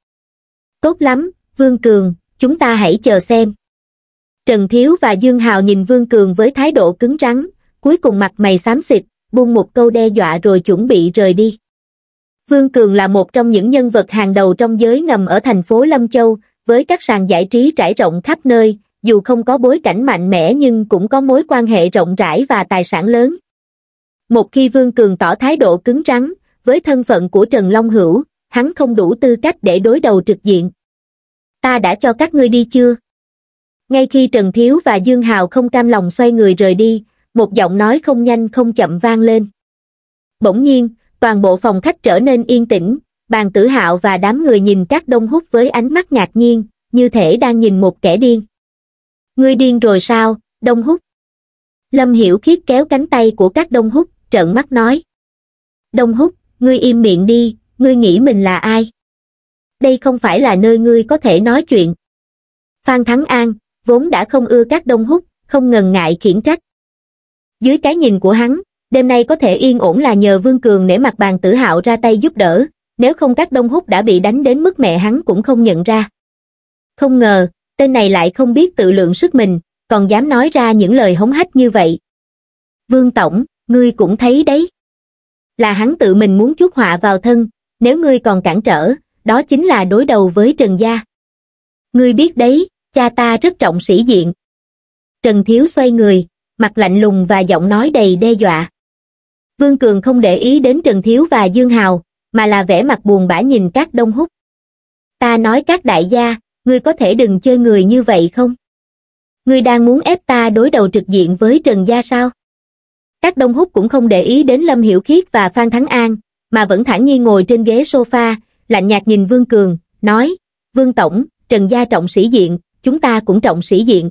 Tốt lắm, Vương Cường, chúng ta hãy chờ xem. Trần Thiếu và Dương Hào nhìn Vương Cường với thái độ cứng rắn, cuối cùng mặt mày xám xịt, buông một câu đe dọa rồi chuẩn bị rời đi. Vương Cường là một trong những nhân vật hàng đầu trong giới ngầm ở thành phố Lâm Châu, với các sàn giải trí trải rộng khắp nơi, dù không có bối cảnh mạnh mẽ nhưng cũng có mối quan hệ rộng rãi và tài sản lớn. Một khi Vương Cường tỏ thái độ cứng rắn, với thân phận của Trần Long Hữu, hắn không đủ tư cách để đối đầu trực diện. Ta đã cho các ngươi đi chưa? Ngay khi Trần Thiếu và Dương Hào không cam lòng xoay người rời đi, một giọng nói không nhanh không chậm vang lên. Bỗng nhiên, toàn bộ phòng khách trở nên yên tĩnh, bàn tử hạo và đám người nhìn các đông hút với ánh mắt ngạc nhiên, như thể đang nhìn một kẻ điên. Ngươi điên rồi sao, đông hút? Lâm Hiểu Khiết kéo cánh tay của các đông hút, trợn mắt nói. Đông hút, ngươi im miệng đi, ngươi nghĩ mình là ai? Đây không phải là nơi ngươi có thể nói chuyện. Phan Thắng An, vốn đã không ưa các đông hút, không ngần ngại khiển trách. Dưới cái nhìn của hắn, đêm nay có thể yên ổn là nhờ Vương Cường nể mặt bàn tử hạo ra tay giúp đỡ, nếu không các đông hút đã bị đánh đến mức mẹ hắn cũng không nhận ra. Không ngờ, tên này lại không biết tự lượng sức mình, còn dám nói ra những lời hống hách như vậy. Vương Tổng, ngươi cũng thấy đấy. Là hắn tự mình muốn chuốc họa vào thân, nếu ngươi còn cản trở, đó chính là đối đầu với Trần Gia. Ngươi biết đấy, cha ta rất trọng sĩ diện. Trần Thiếu xoay người, mặt lạnh lùng và giọng nói đầy đe dọa. Vương Cường không để ý đến Trần Thiếu và Dương Hào, mà là vẻ mặt buồn bã nhìn các đông hút. Ta nói các đại gia, ngươi có thể đừng chơi người như vậy không? Ngươi đang muốn ép ta đối đầu trực diện với Trần Gia sao? Các đông hút cũng không để ý đến Lâm Hiểu Khiết và Phan Thắng An, mà vẫn thản nhiên ngồi trên ghế sofa, lạnh nhạt nhìn Vương Cường, nói, Vương Tổng, Trần Gia trọng sĩ diện, chúng ta cũng trọng sĩ diện.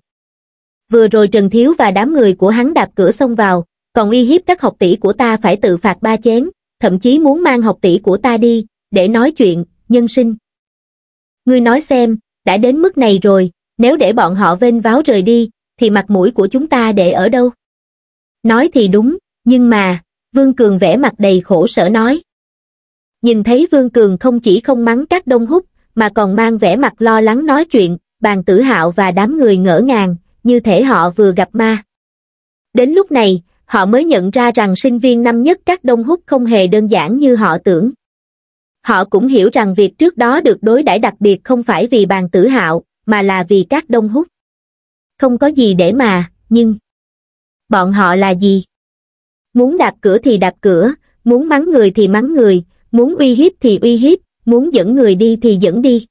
Vừa rồi Trần Thiếu và đám người của hắn đạp cửa xông vào, còn uy hiếp các học tỷ của ta phải tự phạt ba chén, thậm chí muốn mang học tỷ của ta đi, để nói chuyện, nhân sinh. Ngươi nói xem, đã đến mức này rồi, nếu để bọn họ vênh váo rời đi, thì mặt mũi của chúng ta để ở đâu? Nói thì đúng, nhưng mà, Vương Cường vẽ mặt đầy khổ sở nói. Nhìn thấy Vương Cường không chỉ không mắng các đông hút, mà còn mang vẻ mặt lo lắng nói chuyện, bàn tử hạo và đám người ngỡ ngàng, như thể họ vừa gặp ma. Đến lúc này, họ mới nhận ra rằng sinh viên năm nhất các đông hút không hề đơn giản như họ tưởng. Họ cũng hiểu rằng việc trước đó được đối đãi đặc biệt không phải vì bàn tử hạo, mà là vì các đông hút. Không có gì để mà, nhưng... Bọn họ là gì? Muốn đạp cửa thì đạp cửa, muốn mắng người thì mắng người, muốn uy hiếp thì uy hiếp, muốn dẫn người đi thì dẫn đi.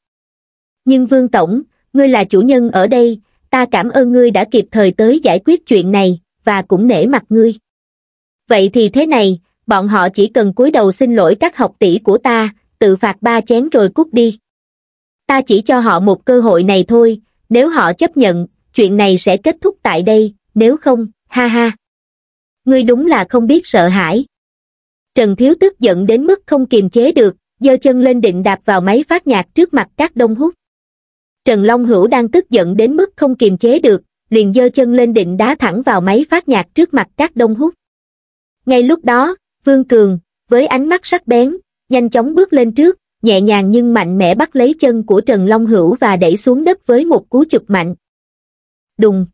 Nhưng Vương Tổng, ngươi là chủ nhân ở đây, ta cảm ơn ngươi đã kịp thời tới giải quyết chuyện này, và cũng nể mặt ngươi. Vậy thì thế này, bọn họ chỉ cần cúi đầu xin lỗi các học tỷ của ta, tự phạt ba chén rồi cút đi. Ta chỉ cho họ một cơ hội này thôi, nếu họ chấp nhận, chuyện này sẽ kết thúc tại đây, nếu không, ha ha. Ngươi đúng là không biết sợ hãi. Trần Thiếu tức giận đến mức không kiềm chế được, giơ chân lên định đạp vào máy phát nhạc trước mặt các đông hút. Trần Long Hữu đang tức giận đến mức không kiềm chế được, liền giơ chân lên định đá thẳng vào máy phát nhạc trước mặt các đông hút. Ngay lúc đó, Vương Cường, với ánh mắt sắc bén, nhanh chóng bước lên trước, nhẹ nhàng nhưng mạnh mẽ bắt lấy chân của Trần Long Hữu và đẩy xuống đất với một cú chụp mạnh. Đùng!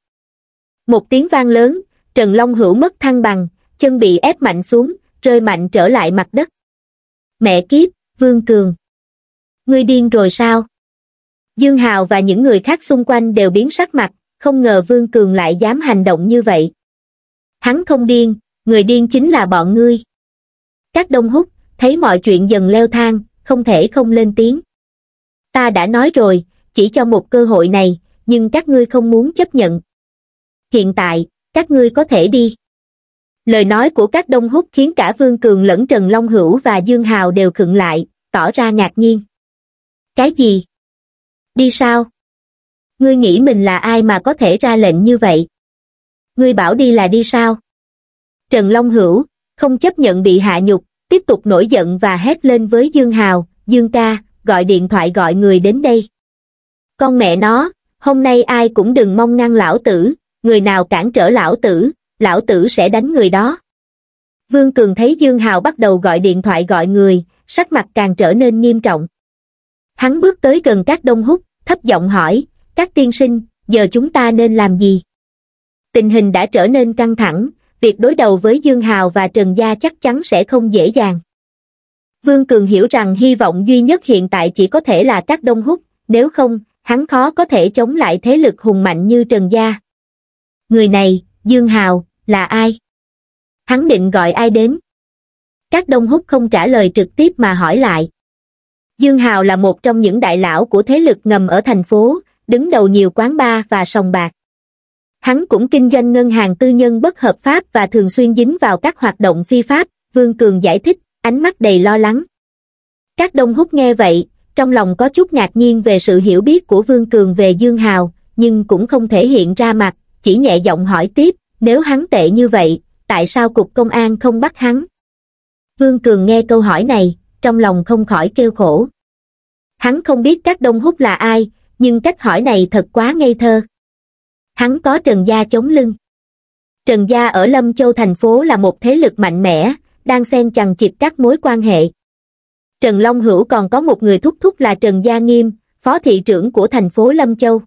Một tiếng vang lớn, Trần Long Hữu mất thăng bằng, chân bị ép mạnh xuống, rơi mạnh trở lại mặt đất. Mẹ kiếp, Vương Cường! Ngươi điên rồi sao? Dương Hào và những người khác xung quanh đều biến sắc mặt, không ngờ Vương Cường lại dám hành động như vậy. Hắn không điên, người điên chính là bọn ngươi. Các đông hút, thấy mọi chuyện dần leo thang, không thể không lên tiếng. Ta đã nói rồi, chỉ cho một cơ hội này, nhưng các ngươi không muốn chấp nhận. Hiện tại, các ngươi có thể đi. Lời nói của các đông hút khiến cả Vương Cường lẫn Trần Long Hữu và Dương Hào đều khựng lại, tỏ ra ngạc nhiên. Cái gì? Đi sao? Ngươi nghĩ mình là ai mà có thể ra lệnh như vậy? Ngươi bảo đi là đi sao? Trần Long Hữu, không chấp nhận bị hạ nhục, tiếp tục nổi giận và hét lên với Dương Hào, Dương ca, gọi điện thoại gọi người đến đây. Con mẹ nó, hôm nay ai cũng đừng mong ngăn lão tử, người nào cản trở lão tử, lão tử sẽ đánh người đó. Vương Cường thấy Dương Hào bắt đầu gọi điện thoại gọi người, sắc mặt càng trở nên nghiêm trọng. Hắn bước tới gần các đông hút, thấp giọng hỏi, các tiên sinh, giờ chúng ta nên làm gì? Tình hình đã trở nên căng thẳng, việc đối đầu với Dương Hào và Trần Gia chắc chắn sẽ không dễ dàng. Vương Cường hiểu rằng hy vọng duy nhất hiện tại chỉ có thể là các đông hút, nếu không, hắn khó có thể chống lại thế lực hùng mạnh như Trần Gia. Người này, Dương Hào, là ai? Hắn định gọi ai đến? Các đông hút không trả lời trực tiếp mà hỏi lại. Dương Hào là một trong những đại lão của thế lực ngầm ở thành phố, đứng đầu nhiều quán bar và sòng bạc. Hắn cũng kinh doanh ngân hàng tư nhân bất hợp pháp và thường xuyên dính vào các hoạt động phi pháp, Vương Cường giải thích, ánh mắt đầy lo lắng. Các đông hút nghe vậy, trong lòng có chút ngạc nhiên về sự hiểu biết của Vương Cường về Dương Hào, nhưng cũng không thể hiện ra mặt, chỉ nhẹ giọng hỏi tiếp, nếu hắn tệ như vậy, tại sao cục công an không bắt hắn? Vương Cường nghe câu hỏi này, trong lòng không khỏi kêu khổ. Hắn không biết các đông hút là ai, nhưng cách hỏi này thật quá ngây thơ. Hắn có Trần Gia chống lưng. Trần Gia ở Lâm Châu thành phố là một thế lực mạnh mẽ, đang xen chằng chịt các mối quan hệ. Trần Long Hữu còn có một người thúc thúc là Trần Gia Nghiêm, phó thị trưởng của thành phố Lâm Châu.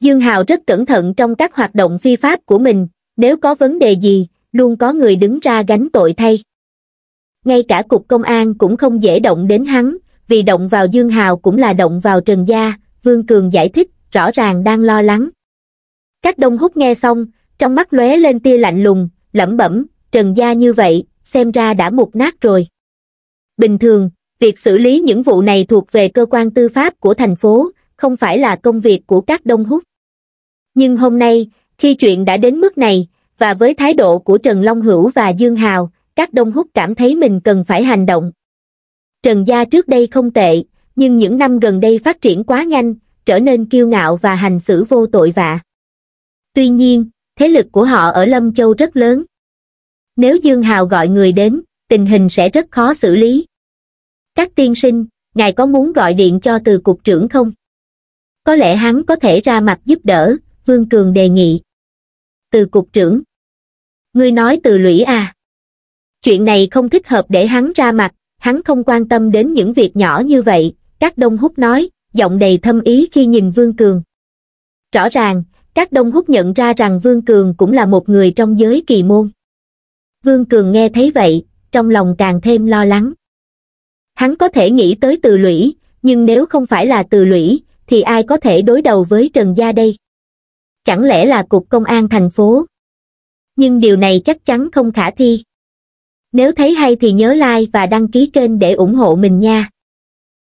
Dương Hào rất cẩn thận trong các hoạt động phi pháp của mình, nếu có vấn đề gì, luôn có người đứng ra gánh tội thay. Ngay cả cục công an cũng không dễ động đến hắn, vì động vào Dương Hào cũng là động vào Trần Gia, Vương Cường giải thích, rõ ràng đang lo lắng. Các đông hút nghe xong, trong mắt lóe lên tia lạnh lùng, lẩm bẩm, Trần Gia như vậy, xem ra đã mục nát rồi. Bình thường, việc xử lý những vụ này thuộc về cơ quan tư pháp của thành phố, không phải là công việc của các đông hút. Nhưng hôm nay, khi chuyện đã đến mức này, và với thái độ của Trần Long Hữu và Dương Hào, các đông hút cảm thấy mình cần phải hành động. Trần Gia trước đây không tệ, nhưng những năm gần đây phát triển quá nhanh, trở nên kiêu ngạo và hành xử vô tội vạ. Tuy nhiên, thế lực của họ ở Lâm Châu rất lớn. Nếu Dương Hào gọi người đến, tình hình sẽ rất khó xử lý. Các tiên sinh, ngài có muốn gọi điện cho từ cục trưởng không? Có lẽ hắn có thể ra mặt giúp đỡ, Vương Cường đề nghị. Từ cục trưởng. Ngươi nói từ lũy à? Chuyện này không thích hợp để hắn ra mặt, hắn không quan tâm đến những việc nhỏ như vậy, các đông hút nói, giọng đầy thâm ý khi nhìn Vương Cường. Rõ ràng, các đông hút nhận ra rằng Vương Cường cũng là một người trong giới kỳ môn. Vương Cường nghe thấy vậy, trong lòng càng thêm lo lắng. Hắn có thể nghĩ tới từ lũy, nhưng nếu không phải là từ lũy, thì ai có thể đối đầu với Trần Gia đây? Chẳng lẽ là cục công an thành phố? nhưng điều này chắc chắn không khả thi. Nếu thấy hay thì nhớ like và đăng ký kênh để ủng hộ mình nha.